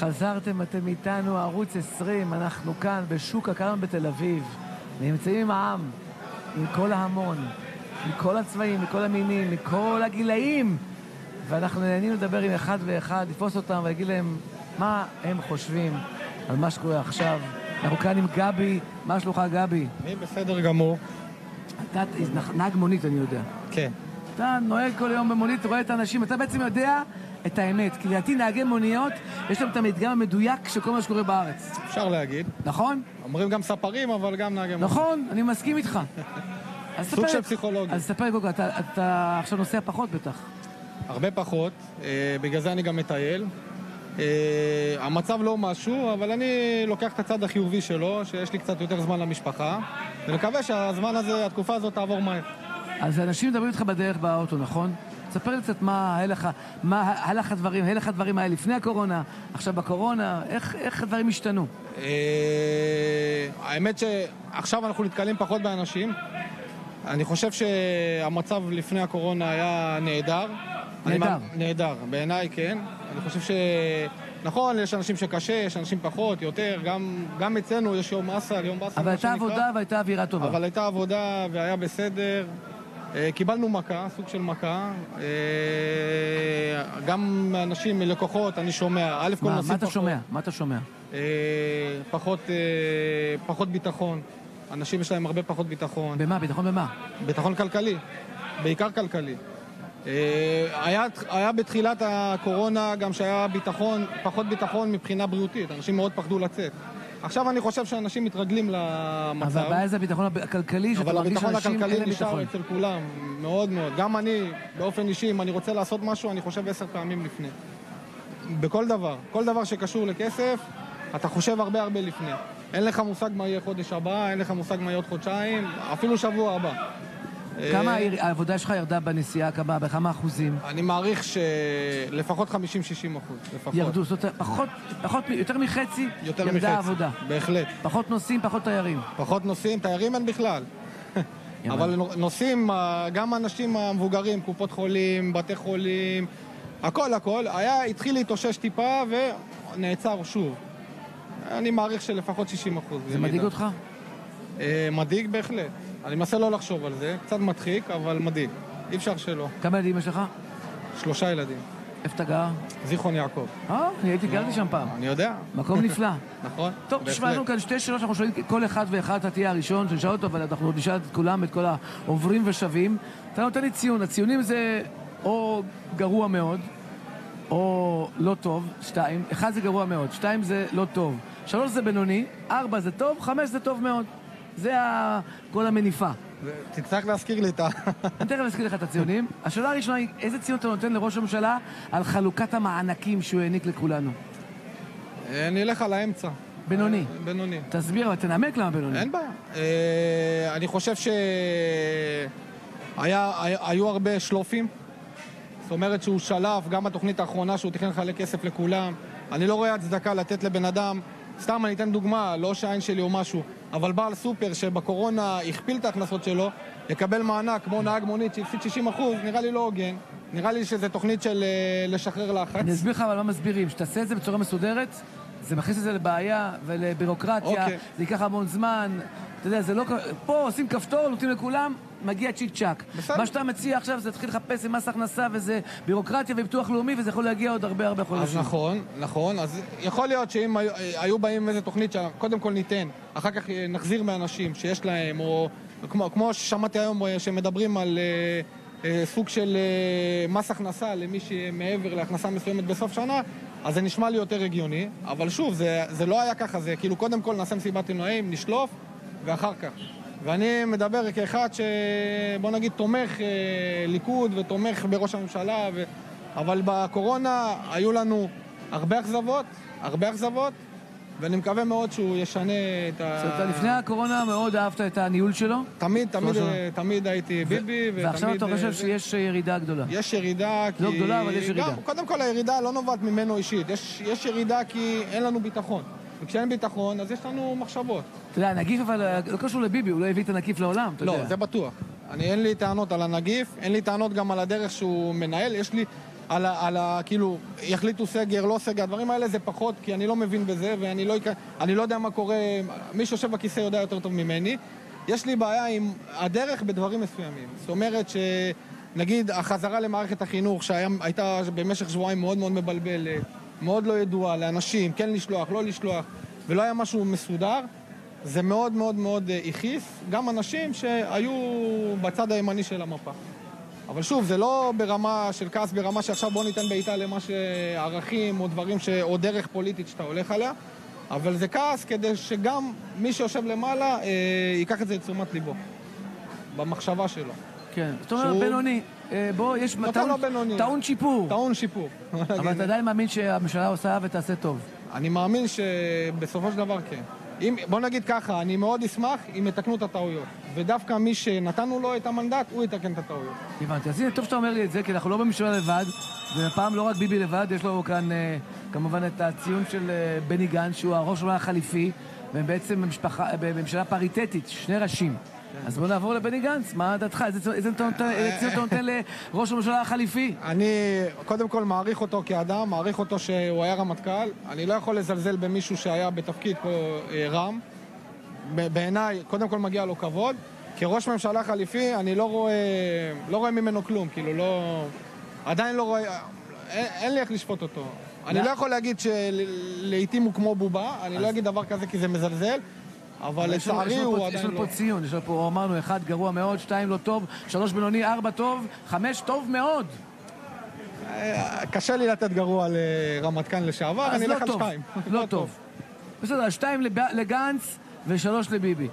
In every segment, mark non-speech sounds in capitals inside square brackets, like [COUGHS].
חזרתם, אתם איתנו, ערוץ 20, אנחנו כאן בשוק הכרם בתל אביב. נמצאים עם העם, עם כל ההמון, מכל הצבעים, מכל המינים, מכל הגילאים. ואנחנו נהנים לדבר עם אחד ואחד, לתפוס אותם ולהגיד להם מה הם חושבים על מה שקורה עכשיו. אנחנו כאן עם גבי, מה שלומך גבי? אני בסדר גמור. אתה נהג מונית, אני יודע. כן. אתה נוהג כל היום במונית, רואה את האנשים, אתה בעצם יודע את האמת. כי לדעתי נהגי מוניות, יש להם את המדגם המדויק של כל מה שקורה בארץ. אפשר להגיד. נכון? אומרים גם ספרים, אבל גם נהגי מונית. נכון, אני מסכים איתך. [LAUGHS] סוג של פסיכולוגיה. אז ספר לי קודם כל, אתה- אתה עכשיו נוסע פחות בטח. הרבה פחות, אה, בגלל זה אני גם מטייל. אה, המצב לא משהו, אבל אני לוקח את הצד החיובי שלו, שיש לי קצת יותר זמן למשפחה, ומקווה שהזמן הזה, התקופה הזאת תעבור מהר. אז אנשים מדברים איתך בדרך באוטו, נכון? תספר לי קצת מה היה לך, מה היה לך דברים, היה לך דברים היה לפני הקורונה, עכשיו בקורונה, איך, איך הדברים השתנו? אה, האמת שעכשיו אנחנו נתקלים פחות באנשים. אני חושב שהמצב לפני הקורונה היה נהדר. נהדר. נהדר, בעיניי כן. אני חושב ש... נכון, יש אנשים שקשה, יש אנשים פחות, יותר, גם, גם אצלנו יש יום אסל, יום באסל, אבל מה הייתה שנקרא. עבודה והייתה אווירה טובה. אבל הייתה עבודה והיה בסדר. אה, קיבלנו מכה, סוג של מכה. אה, גם מאנשים, מלקוחות, אני שומע. א' כל מה, אתה פחות. שומע? מה אתה שומע? אה, פחות, פחות ביטחון. אנשים יש להם הרבה פחות ביטחון. במה? ביטחון במה? ביטחון כלכלי, בעיקר כלכלי. היה, היה בתחילת הקורונה גם שהיה ביטחון, פחות ביטחון מבחינה בריאותית, אנשים מאוד פחדו לצאת. עכשיו אני חושב שאנשים מתרגלים למצב. אבל הבעיה זה הביטחון הב- הכלכלי, שאתה אבל מרגיש הביטחון שאנשים אין הכלכלי להם נשאר ביטחון. אצל כולם, מאוד מאוד. גם אני, באופן אישי, אם אני רוצה לעשות משהו, אני חושב עשר פעמים לפני. בכל דבר. כל דבר שקשור לכסף, אתה חושב הרבה הרבה לפני. אין לך מושג מה יהיה חודש הבא, אין לך מושג מה יהיה עוד חודשיים, אפילו שבוע הבא. כמה אה, העבודה שלך ירדה בנסיעה, כמה, בכמה אחוזים? אני מעריך שלפחות 50-60 אחוז, לפחות. ירדו, זאת אומרת, פחות, פחות, יותר מחצי יותר ירדה מחצי. העבודה. בהחלט. פחות נוסעים, פחות תיירים. פחות נוסעים, תיירים אין בכלל. [LAUGHS] אבל נוסעים, אה, גם האנשים המבוגרים, קופות חולים, בתי חולים, הכל הכל, היה, התחיל להתאושש טיפה ונעצר שוב. אני מעריך שלפחות 60 אחוז. זה מדאיג אותך? אה, מדאיג בהחלט. אני מנסה לא לחשוב על זה, קצת מדחיק, אבל מדאיג. אי אפשר שלא. כמה ילדים יש לך? שלושה ילדים. איפה אתה גר? זיכרון יעקב. אה, אני הייתי גרתי שם פעם. אני יודע. מקום [LAUGHS] נפלא. נכון? טוב, תשמע, יש לנו. כאן שתי שאלות שאנחנו שואלים, כל אחד ואחד, אתה תהיה הראשון שנשאל אותו, אבל אנחנו עוד נשאל את כולם, את כל העוברים ושבים. אתה נותן לי ציון, הציונים זה או גרוע מאוד, או לא טוב, שתיים. אחד זה גרוע מאוד, שתיים זה לא טוב. שלוש זה בינוני, ארבע זה טוב, חמש זה טוב מאוד. זה כל המניפה. תצטרך להזכיר לי את ה... אני תכף אזכיר לך את הציונים. השאלה הראשונה היא, איזה ציון אתה נותן לראש הממשלה על חלוקת המענקים שהוא העניק לכולנו? אה, נלך על האמצע. בינוני. אה, בינוני. תסביר, אבל תנמק למה בינוני. אין בעיה. אה, אני חושב שהיו הרבה שלופים. זאת אומרת שהוא שלף, גם בתוכנית האחרונה שהוא תכנן לחלק כסף לכולם. אני לא רואה הצדקה לתת לבן אדם, סתם אני אתן דוגמה, לא שהעין שלי או משהו, אבל בעל סופר שבקורונה הכפיל את ההכנסות שלו, יקבל מענק כמו נהג מונית שהפסיד 60 אחוז, נראה לי לא הוגן. נראה לי שזו תוכנית של אה, לשחרר לחץ. אני אסביר לך אבל מה מסבירים. שתעשה את זה בצורה מסודרת, זה מכניס את זה לבעיה ולבירוקרטיה, אוקיי. זה ייקח המון זמן. אתה יודע, זה לא... פה עושים כפתור, נותנים לכולם, מגיע צ'יק צ'אק. בסדר. מה שאתה מציע עכשיו זה להתחיל לחפש עם מס הכנסה וזה בירוקרטיה וביטוח לאומי, וזה יכול להגיע עוד הרבה הרבה אז חודשים. נכון, נכון. אז יכול להיות שאם היו, היו באים עם איזה תוכנית שקודם כל ניתן, אחר כך נחזיר מאנשים שיש להם, או כמו, כמו ששמעתי היום אה, שמדברים על אה, אה, סוג של אה, מס הכנסה למי שמעבר להכנסה מסוימת בסוף שנה, אז זה נשמע לי יותר הגיוני. אבל שוב, זה, זה לא היה ככה, זה כאילו קודם כל נעשה מסיבת עינויים, נשלוף, ואחר כך. ואני מדבר כאחד שבוא נגיד תומך אה, ליכוד ותומך בראש הממשלה, ו... אבל בקורונה היו לנו הרבה אכזבות, הרבה אכזבות, ואני מקווה מאוד שהוא ישנה את ה... זאת אומרת, לפני הקורונה מאוד אהבת את הניהול שלו, תמיד, תמיד, אה, תמיד הייתי ביבי, ותמיד... ועכשיו אתה אה, חושב שיש ירידה גדולה. יש ירידה כי... לא גדולה, אבל יש ירידה. גם, קודם כל הירידה לא נובעת ממנו אישית, יש, יש ירידה כי אין לנו ביטחון. וכשאין ביטחון, אז יש לנו מחשבות. אתה יודע, הנגיף אבל לא קשור לביבי, הוא לא הביא את הנגיף לעולם, אתה יודע. לא, זה בטוח. אני, אין לי טענות על הנגיף, אין לי טענות גם על הדרך שהוא מנהל. יש לי, על ה... על ה כאילו, יחליטו סגר, לא סגר, הדברים האלה זה פחות, כי אני לא מבין בזה, ואני לא, אני לא יודע מה קורה, מי שיושב בכיסא יודע יותר טוב ממני. יש לי בעיה עם הדרך בדברים מסוימים. זאת אומרת ש... נגיד, החזרה למערכת החינוך, שהייתה במשך שבועיים מאוד מאוד מבלבלת, מאוד לא ידועה לאנשים, כן לשלוח, לא לשלוח, ולא היה משהו מסודר, זה מאוד מאוד מאוד אה, הכעיס גם אנשים שהיו בצד הימני של המפה. אבל שוב, זה לא ברמה של כעס, ברמה שעכשיו בוא ניתן בעיטה למה שערכים או דברים ש... או דרך פוליטית שאתה הולך עליה, אבל זה כעס כדי שגם מי שיושב למעלה אה, ייקח את זה לתשומת ליבו, במחשבה שלו. כן. זאת אומרת, שהוא- בינוני. בוא, יש לא, טעון- לא. טעון שיפור. טעון שיפור. [LAUGHS] אבל אתה עדיין מאמין שהממשלה עושה ותעשה טוב. אני מאמין שבסופו של דבר כן. אם, בוא נגיד ככה, אני מאוד אשמח אם יתקנו את הטעויות. ודווקא מי שנתנו לו את המנדט, הוא יתקן את הטעויות. הבנתי. אז הנה, טוב שאתה אומר לי את זה, כי אנחנו לא בממשלה לבד, והפעם לא רק ביבי לבד, יש לו כאן אה, כמובן את הציון של אה, בני גנץ, שהוא הראש הממשלה החליפי, והם בעצם במשפחה- בממשלה פריטטית, שני ראשים. אז בוא נעבור לבני גנץ, מה דעתך? איזה ציון- אתה- נותן לראש הממשלה החליפי? אני קודם כל מעריך אותו כאדם, מעריך אותו שהוא היה רמטכ"ל. אני לא יכול לזלזל במישהו שהיה בתפקיד פה אה, רם. בעיניי, קודם כל מגיע לו כבוד. כראש ממשלה חליפי, אני לא רואה, לא רואה ממנו כלום, כאילו לא... עדיין לא רואה... אין, אין לי איך לשפוט אותו. אני. לא יכול להגיד שלעיתים הוא כמו בובה, אני לא אגיד דבר כזה כי זה מזלזל, אבל יש יש לצערי הוא פה- יש עדיין לנו לא. פה ציון, יש לנו פה, אמרנו, אחד גרוע מאוד, שתיים לא טוב, שלוש בינוני, ארבע טוב, חמש טוב מאוד. אה, קשה לי לתת גרוע לרמטכ"ל לשעבר, אז אני לא אלך על טוב, שתיים. לא טוב. בסדר, שתיים לגנץ ושלוש לביבי.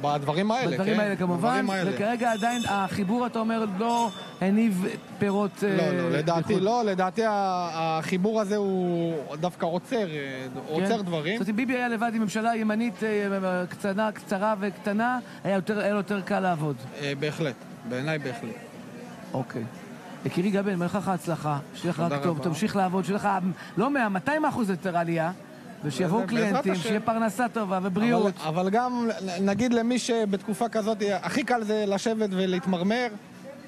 בדברים האלה, כן. בדברים האלה כמובן, בדברים האלה. וכרגע עדיין החיבור, אתה אומר, לא הניב פירות... לא, אה, לא, לדעתי בייחוד. לא, לדעתי החיבור הזה הוא דווקא עוצר, אה, עוצר כן? דברים. זאת אומרת, אם ביבי היה לבד עם ממשלה ימנית אה, קצנה, קצרה וקטנה, היה יותר- היה לו יותר קל לעבוד. אה, בהחלט, בעיניי בהחלט. אוקיי. יקירי גבי, אני אומר לך הצלחה, שיהיה לך רק טוב. תמשיך לעבוד, שיהיה לך לא 100, 200 אחוז יותר עלייה, ושיבואו קליינטים. שיהיה פרנסה טובה ובריאות. אבל, אבל גם, נגיד למי שבתקופה כזאת, הכי קל זה לשבת ולהתמרמר.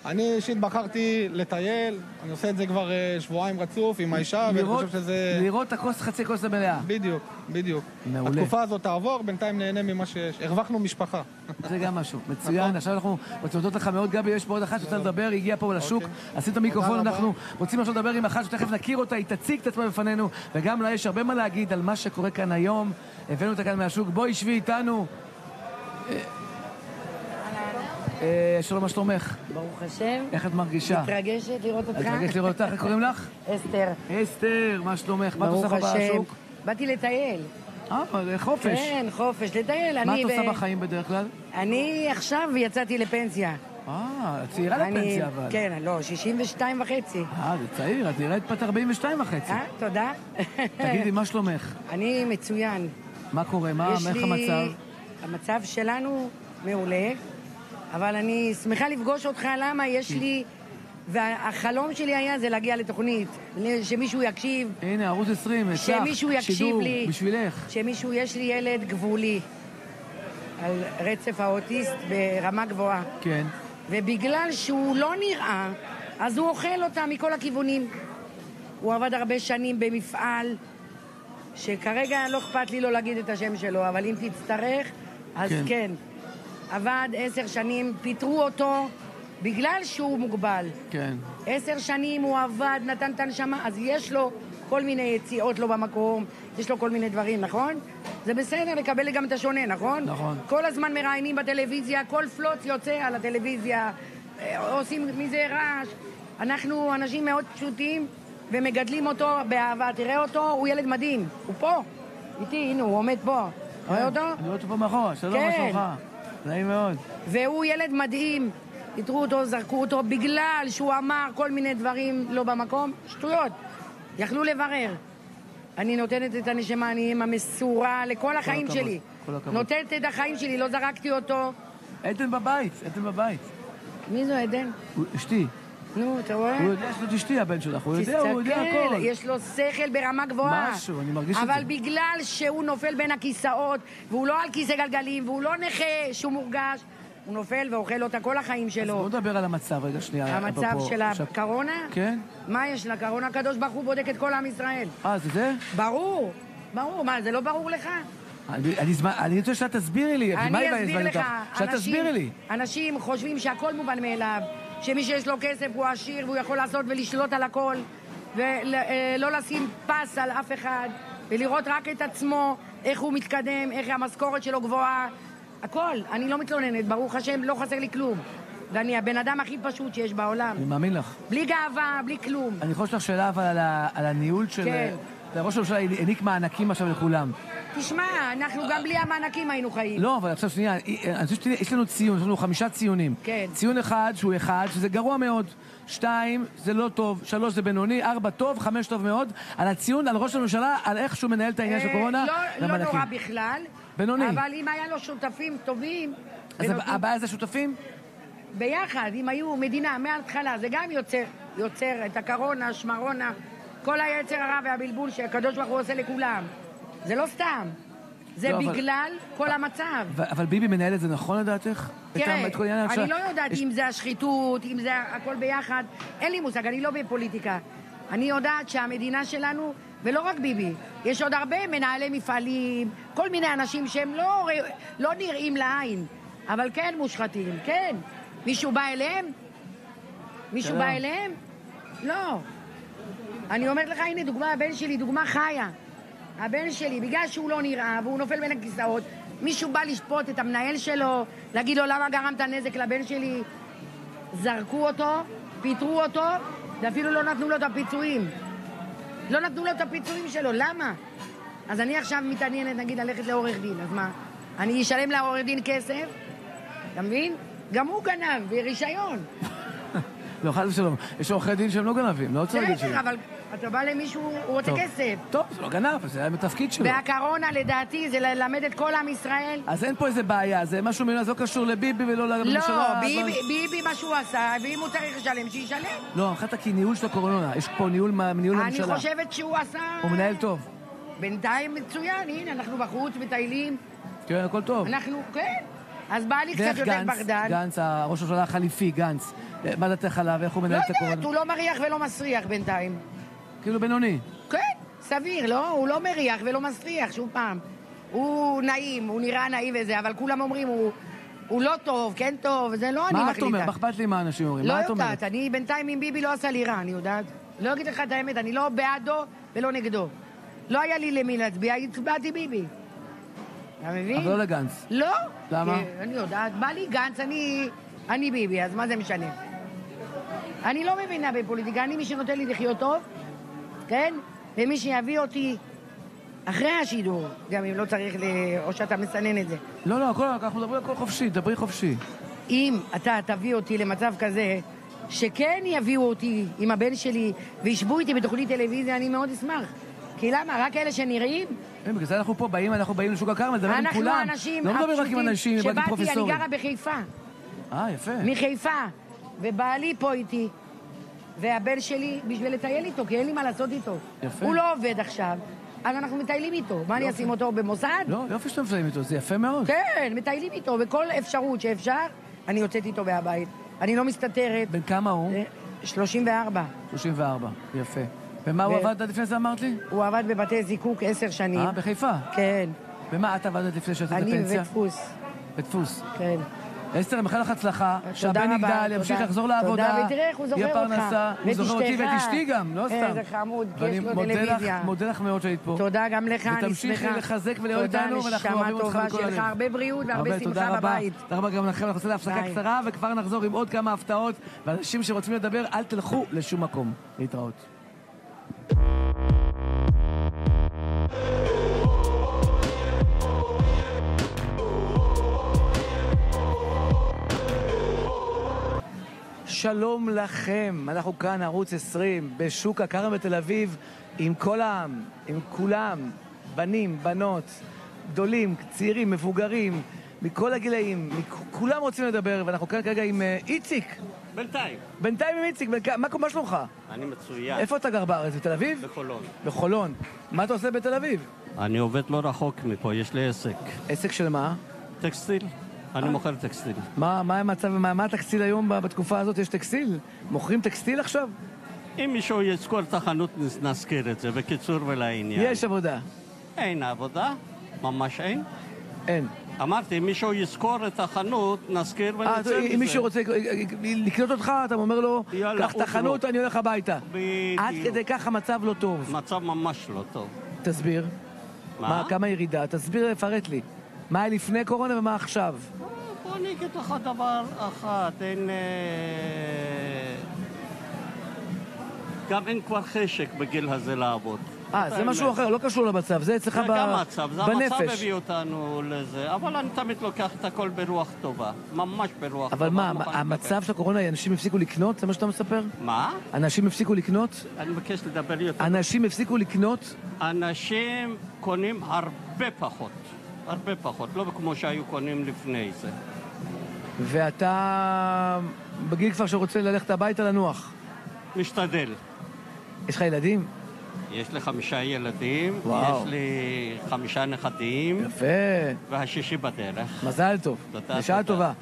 אני אישית בחרתי לטייל, אני עושה את זה כבר אה, שבועיים רצוף עם האישה, ואני חושב שזה... לראות את הכוס, חצי כוס המלאה. בדיוק, בדיוק. מעולה. התקופה הזאת תעבור, בינתיים נהנה ממה שיש. הרווחנו משפחה. [LAUGHS] זה גם משהו, מצוין. עכשיו אנחנו רוצים להודות לך מאוד, גבי, יש פה עוד אחת שרוצה לדבר, היא הגיעה פה לשוק, אוקיי. עשית את המיקרופון. אנחנו רוצים עכשיו לדבר עם אחת שתכף נכיר אותה, היא תציג את עצמה בפנינו, וגם לה יש הרבה מה להגיד על מה שקורה כאן היום. הבאנו אותה כאן מהשוק, בואי שבי איתנו. אה, שלום, מה שלומך? ברוך השם. איך את מרגישה? מתרגשת לראות אותך. מתרגשת לראות אותך? איך קוראים לך? אסתר. אסתר, מה שלומך? מה את עושה. בשוק? באתי לטייל. אה, חופש. כן, חופש, לטייל. מה את עושה בחיים בדרך כלל? אני עכשיו יצאתי לפנסיה. אה, צעירה אני- לפנסיה אבל. כן, לא, 62 וחצי. אה, זה צעיר, את נראית בת 42 וחצי. אה, תודה. תגידי, מה שלומך? אני מצוין. מה קורה? מה, איך המצב? המצב שלנו מעולה, אבל אני שמחה לפגוש אותך, למה? יש לי... והחלום שלי היה זה להגיע לתוכנית, שמישהו יקשיב, הנה, ערוץ 20, אצלך. שמישהו יקשיב שידור, לי. בשבילך. שמישהו, יש לי ילד גבולי על רצף האוטיסט ברמה גבוהה, כן. ובגלל שהוא לא נראה, אז הוא אוכל אותה מכל הכיוונים. הוא עבד הרבה שנים במפעל, שכרגע לא אכפת לי לא להגיד את השם שלו, אבל אם תצטרך, אז כן. כן. כן. עבד עשר שנים, פיטרו אותו בגלל שהוא מוגבל. כן. עשר שנים הוא עבד, נתן את הנשמה, אז יש לו כל מיני יציאות לא במקום, יש לו כל מיני דברים, נכון? זה בסדר לקבל גם את השונה, נכון? נכון. כל הזמן מראיינים בטלוויזיה, כל פלוץ יוצא על הטלוויזיה, אה, עושים מזה רעש. אנחנו אנשים מאוד פשוטים ומגדלים אותו באהבה. תראה אותו, הוא ילד מדהים. הוא פה, איתי, הנה, הוא עומד פה. רואה אותו? אני רואה אותו פה מאחורה, שלום, מה כן. שלומך? נעים מאוד. והוא ילד מדהים. פיטרו אותו, זרקו אותו בגלל שהוא אמר כל מיני דברים לא במקום. שטויות. יכלו לברר. אני נותנת את הנשמה, אני אימא מסורה לכל החיים הכבוד, שלי. כל הכבוד. נותנת את החיים שלי, לא זרקתי אותו. עדן בבית, עדן בבית. מי זו עדן? אשתי. נו, אתה רואה? הוא יודע שזאת אשתי, הבן שלך. הוא יודע, הוא יודע הכל. יש לו שכל ברמה גבוהה. משהו, אני מרגיש את אבל זה. בגלל שהוא נופל בין הכיסאות, והוא לא על כיסא גלגלים, והוא לא נכה, שהוא מורגש, הוא נופל ואוכל אותה כל החיים אז שלו. בואו נדבר על המצב רגע שנייה. המצב של הקורונה? כן? מה יש לקורונה? הקדוש ברוך הוא בודק את כל עם ישראל. אה, זה זה? ברור, ברור. מה, זה לא ברור לך? אני- רוצה שאת תסבירי לי. אני אסביר לך. שאת תסבירי לי. אנשים חושבים שהכל מובן מאליו, שמי שיש לו כסף הוא עשיר והוא יכול לעשות ולשלוט על הכל, ולא לשים פס על אף אחד, ולראות רק את עצמו, איך הוא מתקדם, איך המשכורת שלו גבוהה. הכל. אני לא מתלוננת, ברוך השם, לא חסר לי כלום. ואני הבן אדם הכי פשוט שיש בעולם. אני מאמין לך. בלי גאווה, בלי כלום. אני יכול לשאול לך שאלה אבל על ה- על הניהול של... כן. ראש הממשלה העניק מענקים עכשיו לכולם. תשמע, אנחנו גם בלי המענקים היינו חיים. לא, אבל עכשיו שנייה, אני חושב שיש לנו ציון, יש לנו חמישה ציונים. כן. ציון אחד שהוא אחד, שזה גרוע מאוד. שתיים, זה לא טוב, שלוש זה בינוני, ארבע טוב, חמש טוב מאוד. על הציון, על ראש הממשלה, על איך שהוא מנהל את העניין של אה, הקורונה לא, לא. נורא בכלל. בינוני. אבל אם היה לו שותפים טובים... אז הבעיה זה שותפים? ביחד, אם היו מדינה מההתחלה, זה גם יוצר, יוצר את הקרונה, שמרונה, כל היצר הרע והבלבול שהקדוש ברוך הוא עושה לכולם. זה לא סתם. זה לא, אבל- בגלל כל המצב. ו- אבל ביבי מנהל את זה נכון לדעתך? תראה, את אני עכשיו? לא יודעת יש- אם זה השחיתות, אם זה הכל ביחד. אין לי מושג, אני לא בפוליטיקה. אני יודעת שהמדינה שלנו, ולא רק ביבי, יש עוד הרבה מנהלי מפעלים, כל מיני אנשים שהם לא, לא נראים לעין, אבל כן מושחתים, כן. מישהו בא אליהם? מישהו שלום. בא אליהם? לא. אני אומרת לך, הנה דוגמה, הבן שלי, דוגמה חיה. הבן שלי, בגלל שהוא לא נראה והוא נופל בין הכיסאות, מישהו בא לשפוט את המנהל שלו, להגיד לו למה גרמת נזק לבן שלי. זרקו אותו, פיטרו אותו, ואפילו לא נתנו לו את הפיצויים. לא נתנו לו את הפיצויים שלו, למה? אז אני עכשיו מתעניינת, נגיד, ללכת לעורך דין, אז מה? אני אשלם לעורך דין כסף? אתה מבין? גם הוא גנב, ברישיון. לא, חס ושלום. יש עורכי דין שהם לא גנבים, לא רוצה להגיד בסדר, שלא. אבל אתה בא למישהו, הוא רוצה. כסף. טוב, זה לא גנב, זה היה בתפקיד שלו. והקורונה, לדעתי, זה ללמד את כל עם ישראל. אז אין פה איזה בעיה, זה משהו מיוחד, זה לא קשור לביבי ולא לא, לממשלה. אבל- ביבי מה שהוא עשה, ואם הוא צריך לשלם, שישלם. לא, מבחינת כי ניהול של הקורונה, יש פה ניהול ניהול אני. חושבת שהוא עשה... הוא מנהל טוב. בינתיים מצוין, הנה, אנחנו בחוץ, מטיילים. כן, הכל טוב. אנחנו, כן. אז בא לי קצת יותר גנץ, ברדן. גנץ, הראש הממשלה החליפי, גנץ, מה דעתך עליו, איך הוא לא מנהל את יודעת, הקורונה? הוא לא מריח ולא מסריח בינתיים. כאילו בינוני. כן, סביר, לא? הוא לא מריח ולא מסריח, שוב פעם. הוא נעים, הוא נראה נעים וזה, אבל כולם אומרים, הוא, הוא לא טוב, כן טוב, זה לא אני מה מחליטה. את אומרת? מה אכפת לי מה אנשים אומרים? לא מה? יודעת, אני בינתיים עם ביבי לא עשה לי רע, אני יודעת. לא אגיד לך את האמת, אני לא בעדו ולא נגדו. לא היה לי למי להצביע, הצבעתי ביבי. אתה מבין? אבל לא לגנץ. לא. למה? אני יודעת, בא לי גנץ, אני, אני ביבי, אז מה זה משנה? אני לא מבינה בפוליטיקה, אני מי שנותן לי לחיות טוב, כן? ומי שיביא אותי אחרי השידור, גם אם לא צריך, ל... או שאתה מסנן את זה. לא, לא, הכל- אנחנו מדברים הכל חופשי, דברי חופשי. אם אתה תביא אותי למצב כזה, שכן יביאו אותי עם הבן שלי וישבו איתי בתוכנית טלוויזיה, אני מאוד אשמח. כי למה? רק אלה שנראים? אה, בגלל זה אנחנו פה באים, אנחנו באים לשוק הכרמל, לדבר עם אנחנו כולם. האנשים לא מדברים רק עם הפשוטים. אנשים, שבאתי. אני גרה בחיפה. אה, יפה. מחיפה, ובעלי פה איתי, והבן שלי בשביל לטייל איתו, כי אין לי מה לעשות איתו. יפה. הוא לא עובד עכשיו, אז אנחנו מטיילים איתו. מה, אני אשים אותו במוסד? לא, יופי שאתם מפעים איתו, זה יפה מאוד. כן, מטיילים איתו, בכל אפשרות שאפשר, אני יוצאת איתו מהבית. אני לא מסתתרת. בן כמה הוא? אה, 34. 34, יפה. ומה הוא עבד עד לפני זה אמרת לי? הוא עבד בבתי זיקוק עשר שנים. אה, בחיפה. כן. ומה את עבדת לפני שיצאת אני לפנסיה? בבית דפוס. בדפוס. כן. אסתר, אני מאחל לך הצלחה, שהבן יגדל, ימשיך. לחזור לעבודה, יהיה. פרנסה, הוא זוכר אותי ואת. אשתי גם, לא סתם. איזה חמוד, כי ואני יש לו טלוויזיה. מודה לך מאוד שהיית פה. תודה גם לך, אני שמחה. ותמשיכי לחזק ולאהוב אותנו, ואנחנו אוהבים אותך מכל הלב. הרבה בריאות והרבה שמחה. בבית. תודה רבה גם לכם, אנחנו נעשה להפסקה. קצרה, וכבר נחזור עם עוד כמה הפתעות, ואנשים שרוצים לדבר, אל תלכו לשום מקום. להתראות. שלום לכם, אנחנו כאן, ערוץ 20, בשוק הכרם בתל אביב, עם כל העם, עם כולם, בנים, בנות, גדולים, צעירים, מבוגרים, מכל הגילאים, כולם רוצים לדבר, ואנחנו כאן כרגע עם אה, איציק. בינתיים. בינתיים עם איציק, כ- מה, מה שלומך? אני מצוין. איפה אתה גר בארץ? בתל אביב? בחולון. בחולון. מה אתה עושה בתל אביב? אני עובד לא רחוק מפה, יש לי עסק. עסק של מה? טקסטיל. אני מוכר טקסטיל. מה מה המצב, מה מה הטקסטיל היום בתקופה הזאת? יש טקסטיל? מוכרים טקסטיל עכשיו? אם מישהו יזכור את החנות, נז- נזכיר את זה, בקיצור ולעניין. יש עבודה. אין עבודה, ממש אין. אין. אמרתי, אם מישהו יזכור את החנות, נזכיר אה, ונצא מזה. אם מישהו רוצה לקנות אותך, אתה אומר לו, קח את החנות, לו." אני הולך הביתה. בדיוק. עד כדי כך המצב לא טוב. מצב ממש לא טוב. תסביר. מה? מה, כמה ירידה? תסביר, פרט לי. מה היה לפני קורונה ומה עכשיו? אני אגיד לך דבר אחד, אין... אה, גם אין כבר חשק בגיל הזה לעבוד. אה, זה משהו אחר, לא קשור למצב, זה אצלך זה ב- גם מצב, זה המצב בנפש. הביא אותנו לזה, אבל אני תמיד לוקח את הכל ברוח טובה, ממש ברוח אבל טובה. מה, מוכן המצב. של הקורונה, אנשים הפסיקו לקנות? זה מה שאתה מספר? מה? אנשים הפסיקו לקנות? אני מבקש לדבר יותר. אנשים הפסיקו לקנות? אנשים קונים הרבה פחות, הרבה פחות, לא כמו שהיו קונים לפני זה. ואתה בגיל כבר שרוצה ללכת הביתה לנוח. משתדל. יש לך ילדים? יש לי חמישה ילדים, וואו. יש לי חמישה נכדים, יפה, והשישי בדרך. מזל טוב. תודה, בשעה. טובה.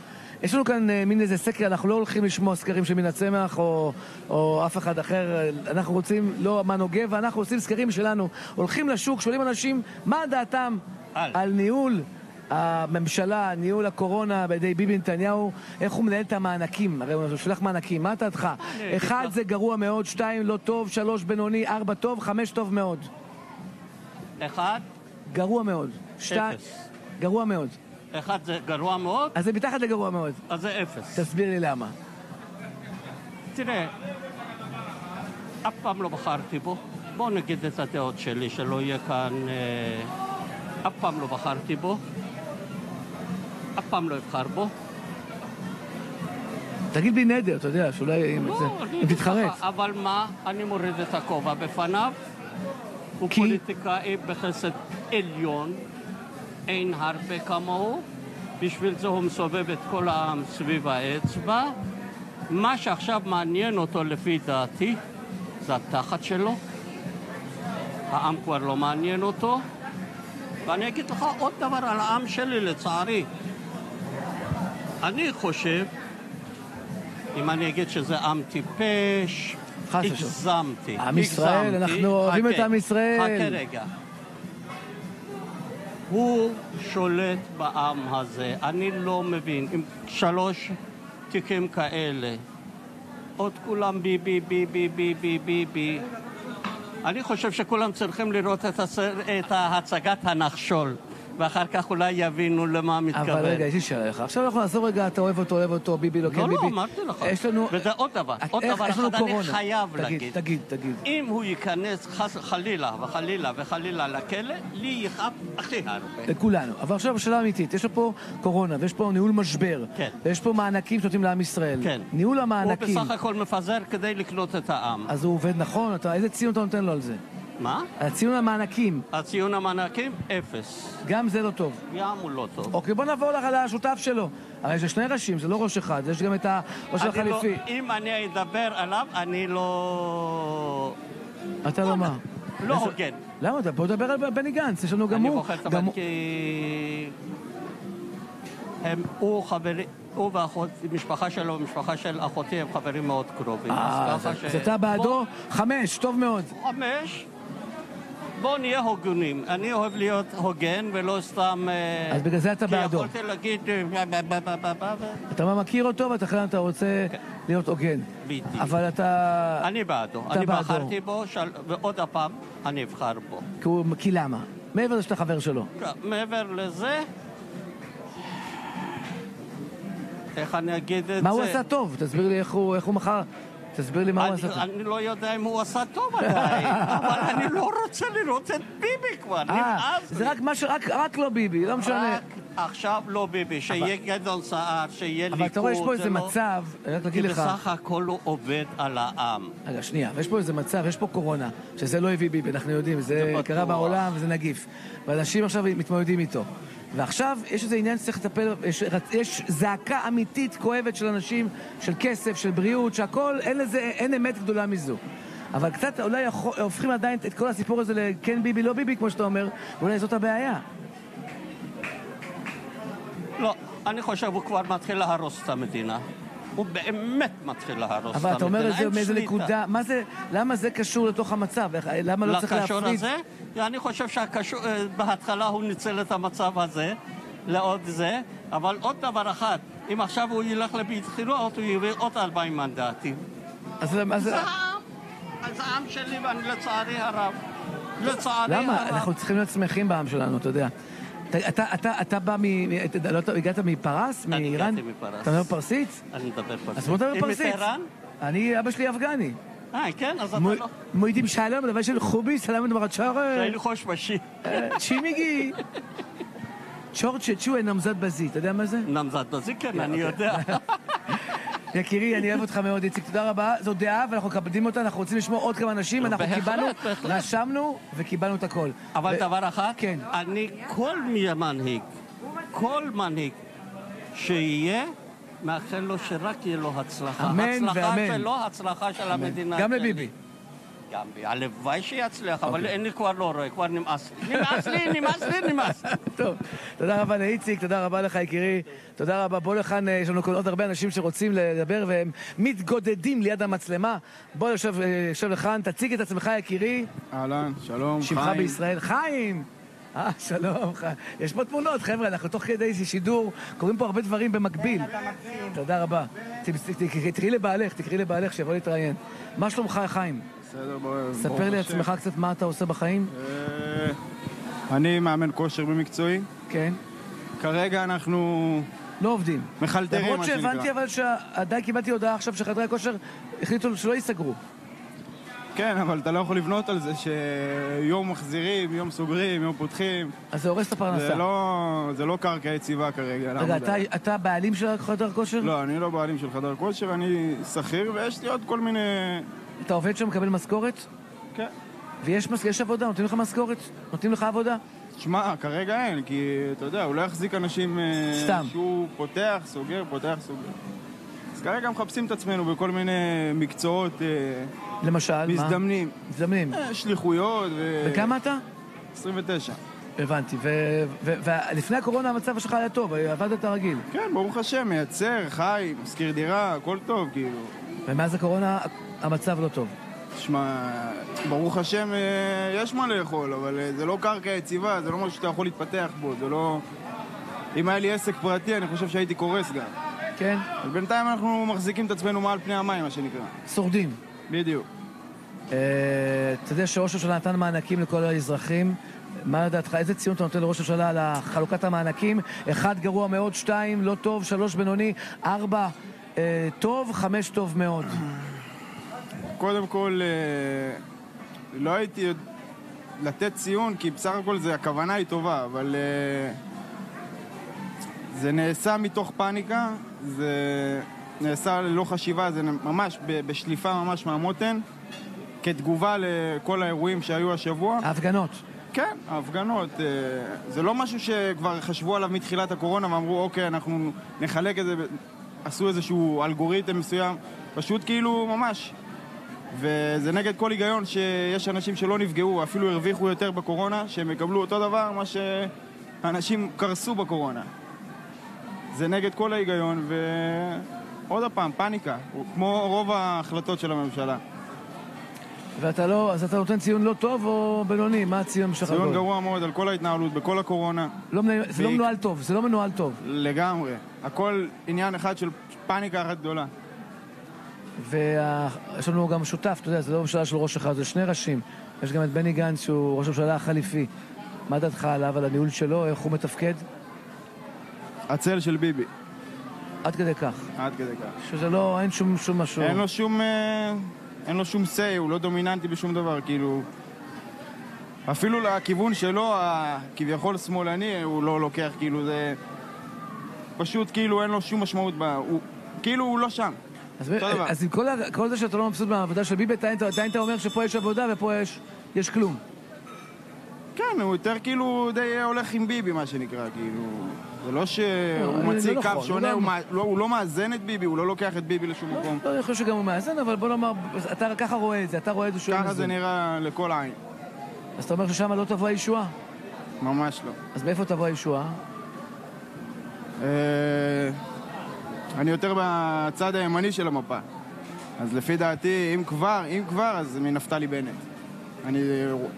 יש לנו כאן אה, מין איזה סקר, אנחנו לא הולכים לשמוע סקרים של מן הצמח או, או אף אחד אחר, אנחנו רוצים לא מה נוגב, אנחנו עושים סקרים שלנו. הולכים לשוק, שואלים אנשים מה דעתם על. על ניהול הממשלה, ניהול הקורונה בידי ביבי נתניהו, איך הוא מנהל את המענקים, הרי הוא שולח מענקים, מה דעתך? אגיד אחד. זה גרוע מאוד, שתיים לא טוב, שלוש בינוני, ארבע טוב, חמש טוב מאוד. אחד, גרוע מאוד. שתיים. גרוע מאוד. אחד זה גרוע מאוד, אז זה מתחת לגרוע מאוד. אז זה אפס. תסביר לי למה. תראה, אף פעם לא בחרתי בו. בואו נגיד את הדעות שלי, שלא יהיה כאן... אה, אף פעם לא בחרתי בו. אף פעם לא אבחר בו. תגיד לי נדר, אתה יודע, שאולי אם לא, תתחרט. אבל מה, אני מוריד את הכובע בפניו. הוא? פוליטיקאי בחסד עליון, אין הרבה כמוהו. בשביל זה הוא מסובב את כל העם סביב האצבע. מה שעכשיו מעניין אותו, לפי דעתי, זה התחת שלו. העם כבר לא מעניין אותו. ואני אגיד לך עוד דבר על העם שלי, לצערי. אני חושב, אם אני אגיד שזה עם טיפש. הגזמתי. עם ישראל. אנחנו אוהבים את עם ישראל. חכה רגע. הוא שולט בעם הזה. אני לא מבין. עם שלוש תיקים כאלה, עוד כולם ביבי, ביבי, ביבי, ביבי. אני חושב שכולם צריכים לראות את, הסר... את הצגת הנחשול, ואחר כך אולי יבינו למה מתכוון. אבל רגע, יש לי שאלה לך. עכשיו אנחנו נעזוב רגע, אתה אוהב אותו, אוהב אותו, ביבי לא כן לא, ביבי. לא, אמרתי לך. יש לנו... וזה עוד דבר, עוד דבר אחד אני. חייב להגיד. תגיד, תגיד. אם הוא ייכנס חלילה וחלילה וחלילה לכלא, לי יכאב הכי הרבה. לכולנו. אבל עכשיו שאלה אמיתית, יש לו פה קורונה, ויש פה ניהול משבר. כן. ויש פה מענקים שנותנים לעם ישראל. כן. ניהול הוא המענקים. בסך הכל מפזר כדי לקנות את העם. אז הוא עובד נכון? איזה ציון אתה נותן לו על זה? מה? על ציון המענקים, הציון המענקים? אפס. גם זה לא טוב. ים הוא לא טוב. אוקיי, בוא נעבור לך לשותף שלו. הרי יש שני ראשים, זה לא ראש אחד, יש גם את הראש אני החליפי. לא- אם אני אדבר עליו, אני לא... אתה לא מה? לא הוגן. למה? בוא נדבר על בני גנץ, יש לנו גם אני הוא. בוחר את גם הבן כי... הם, הוא חברי... הוא ואחות, משפחה שלו ומשפחה של אחותי הם חברים מאוד קרובים. אה, אז אתה בעדו? חמש, טוב מאוד. חמש. בואו נהיה הוגנים. אני אוהב להיות הוגן ולא סתם... אה, אז בגלל זה אתה בעדו. כי יכולתי להגיד... אה, אתה מכיר אותו ואתה אתה רוצה להיות הוגן. בדיוק. אבל אתה... אני בעדו. אני. בחרתי בו, ועוד הפעם, אני אבחר בו. כי למה? מעבר לזה שאתה חבר שלו. מעבר לזה, איך אני אגיד את מה זה? הוא עשה טוב? תסביר לי איך הוא איך הוא מכר... תסביר לי מה הוא עשה טוב. אני לא יודע אם הוא עשה טוב עדיין, [LAUGHS] אבל אני לא רוצה לראות את ביבי כבר, אה, נמאס לי. זה רק מה ש... רק- רק לא ביבי, לא משנה. רק עכשיו לא ביבי, שיהיה גדעון סער, שיהיה ליכוד. אבל אתה רואה, יש פה זה איזה לא- מצב, רק כי להגיד לך... בסך הכל הוא עובד על העם. רגע, שנייה, ויש פה איזה מצב, יש פה קורונה, שזה לא הביא ביבי, אנחנו יודעים, זה זה קרה בטוח. בעולם וזה נגיף. ואנשים עכשיו מתמודדים איתו. ועכשיו יש איזה עניין שצריך לטפל, יש, יש זעקה אמיתית כואבת של אנשים, של כסף, של בריאות, שהכל, אין לזה, אין אמת גדולה מזו. אבל קצת אולי הופכים עדיין את כל הסיפור הזה לכן ביבי, לא ביבי, כמו שאתה אומר, ואולי זאת הבעיה. לא, אני חושב הוא כבר מתחיל להרוס את המדינה. הוא באמת מתחיל להרוס את אבל המדינה. אתה אומר את זה מאיזה. נקודה, מה זה, למה זה קשור לתוך המצב? למה לא צריך לקשור להפריד? הזה, אני חושב שבהתחלה הוא ניצל את המצב הזה לעוד זה, אבל עוד דבר אחד, אם עכשיו הוא ילך לבחירות, הוא יביא עוד 40 מנדטים. אז למה- אז- זה זה העם שלי, ואני לצערי הרב. לצערי הרב. למה? אנחנו צריכים להיות שמחים בעם שלנו, אתה יודע. אתה- אתה- אתה- בא מ... לא, הגעת מפרס? אני מאיראן? הגעתי מפרס. אתה מדבר פרסית? אני מדבר פרסית. אז בוא נדבר פרסית. אני, אבא שלי אפגני. אה, כן? אז אתה לא... מוידים שלום, לבן של חובי, סלאם דמרת שרה. שהיינו חוש בשי. צ'ימיגי. [LAUGHS] צ'ורצ'ה צ'ו נמזד בזי, אתה יודע מה זה? נמזד בזי, כן, אני יודע. [LAUGHS] יקירי, אני אוהב אותך מאוד, איציק, תודה רבה. זו דעה, ואנחנו מכבדים אותה, אנחנו רוצים לשמוע עוד כמה אנשים, אנחנו קיבלנו. רשמנו וקיבלנו את הכל. אבל דבר אחד, כן. אני, כל מי מנהיג, כל מנהיג שיהיה, מאחל לו שרק יהיה לו הצלחה. אמן הצלחה ואמן. שלו, הצלחה של המדינה. גם. לביבי. גם בי. הלוואי שיצליח, אבל אוקיי. אני כבר לא רואה, כבר נמאס לי. נמאס לי, [LAUGHS] נמאס לי, נמאס. טוב, תודה רבה לאיציק, תודה רבה לך יקירי, תודה רבה. בוא לכאן, אה, יש לנו עוד הרבה אנשים שרוצים לדבר והם מתגודדים ליד המצלמה. בוא יושב, אה, יושב לכאן, תציג את עצמך יקירי, אהלן, שלום, שמך חיים. בישראל. חיים! אה, שלום, ח... יש פה תמונות, חבר'ה, אנחנו תוך כדי איזה שידור, קורים פה הרבה דברים במקביל. תודה רבה. תקראי לבעלך, תקראי לבעלך שיבוא להתראיין. מה שלומך, חיים? בסדר, ברוך ספר לי. עצמך קצת מה אתה עושה בחיים. אה, אני מאמן כושר במקצועי. כן. כרגע אנחנו לא עובדים. מחלטרים, למרות מה שנקרא. שהבנתי אבל שעדיין קיבלתי הודעה עכשיו שחדרי הכושר החליטו שלא ייסגרו. כן, אבל אתה לא יכול לבנות על זה שיום מחזירים, יום סוגרים, יום פותחים. אז זה הורס את הפרנסה. זה לא, זה לא קרקע יציבה כרגע. רגע, אתה. אתה בעלים של חדר כושר? לא, אני לא בעלים של חדר כושר, אני שכיר, ויש לי עוד כל מיני... אתה עובד שם, מקבל משכורת? כן. ויש מס... יש עבודה, נותנים לך משכורת? נותנים לך עבודה? שמע, כרגע אין, כי אתה יודע, הוא לא יחזיק אנשים... אה, סתם. שהוא פותח, סוגר, פותח, סוגר. אז כרגע מחפשים את עצמנו בכל מיני מקצועות אה, למשל, מה? מזדמנים. מזדמנים. אה, שליחויות ו... וכמה אתה? 29. הבנתי. ולפני הקורונה המצב שלך היה טוב, עבדת רגיל. כן, ברוך השם, מייצר, חי, משכיר דירה, הכל טוב, כאילו. ומאז הקורונה המצב לא טוב. שמע, ברוך השם, אה, יש מה לאכול, אבל אה, זה לא קרקע יציבה, זה לא משהו שאתה יכול להתפתח בו, זה לא... אם היה לי עסק פרטי, אני חושב שהייתי קורס גם. כן? אבל בינתיים אנחנו מחזיקים את עצמנו מעל פני המים, מה שנקרא. שורדים. בדיוק. אה, אתה יודע שראש הממשלה נתן מענקים לכל האזרחים. מה לדעתך, איזה ציון אתה נותן לראש הממשלה על חלוקת המענקים? אחד גרוע מאוד, שתיים לא טוב, שלוש בינוני, ארבע טוב, חמש טוב מאוד. קודם כל, אה, לא הייתי לתת ציון, כי בסך הכל זה, הכוונה היא טובה, אבל אה, זה נעשה מתוך פאניקה, זה נעשה ללא חשיבה, זה ממש בשליפה ממש מהמותן, כתגובה לכל האירועים שהיו השבוע. ההפגנות. כן, ההפגנות. אה, זה לא משהו שכבר חשבו עליו מתחילת הקורונה ואמרו, אוקיי, אנחנו נחלק את זה, ב-" עשו איזשהו אלגוריתם מסוים, פשוט כאילו ממש. וזה נגד כל היגיון שיש אנשים שלא נפגעו, אפילו הרוויחו יותר בקורונה, שהם יקבלו אותו דבר, מה שאנשים קרסו בקורונה. זה נגד כל ההיגיון, ועוד פעם, פאניקה, כמו רוב ההחלטות של הממשלה. ואתה לא, אז אתה נותן ציון לא טוב או בינוני? מה הציון שלך? ציון? גרוע מאוד על כל ההתנהלות, בכל הקורונה. לא, זה לא מנוהל טוב, זה לא מנוהל טוב. לגמרי. הכל עניין אחד של פאניקה אחת גדולה. ויש לנו גם שותף, אתה יודע, זה לא ממשלה של ראש אחד, זה שני ראשים. יש גם את בני גנץ, שהוא ראש הממשלה החליפי. מה דעתך עליו, על הניהול שלו, איך הוא מתפקד? הצל של ביבי, עד כדי כך. עד כדי כך. שזה לא, אין שום, שום משהו. אין לו שום... אה, אין לו שום say, הוא לא דומיננטי בשום דבר, כאילו... אפילו לכיוון שלו, הכביכול שמאלני, הוא לא לוקח, כאילו זה... פשוט כאילו אין לו שום משמעות ב... הוא... כאילו הוא לא שם. אז. אז עם כל, כל זה שאתה לא מבסוט מהעבודה של ביבי, עדיין אתה אומר שפה יש עבודה ופה יש, יש כלום. כן, הוא יותר כאילו די הולך עם ביבי, מה שנקרא, כאילו... זה לא לא, שהוא זה מציג נכון, קו שונה, הוא, מה- לא, הוא לא מאזן את ביבי, הוא לא לוקח את ביבי לשום מקום. לא, אני חושב שגם הוא מאזן, אבל בוא נאמר, אתה ככה רואה את זה, אתה רואה את זה שהוא ככה מאזן. זה נראה לכל עין. אז אתה אומר ששם לא תבוא הישועה? ממש לא. אז מאיפה תבוא הישועה? אה, אני יותר בצד הימני של המפה. אז לפי דעתי, אם כבר, אם כבר, אז מנפתלי בנט. אני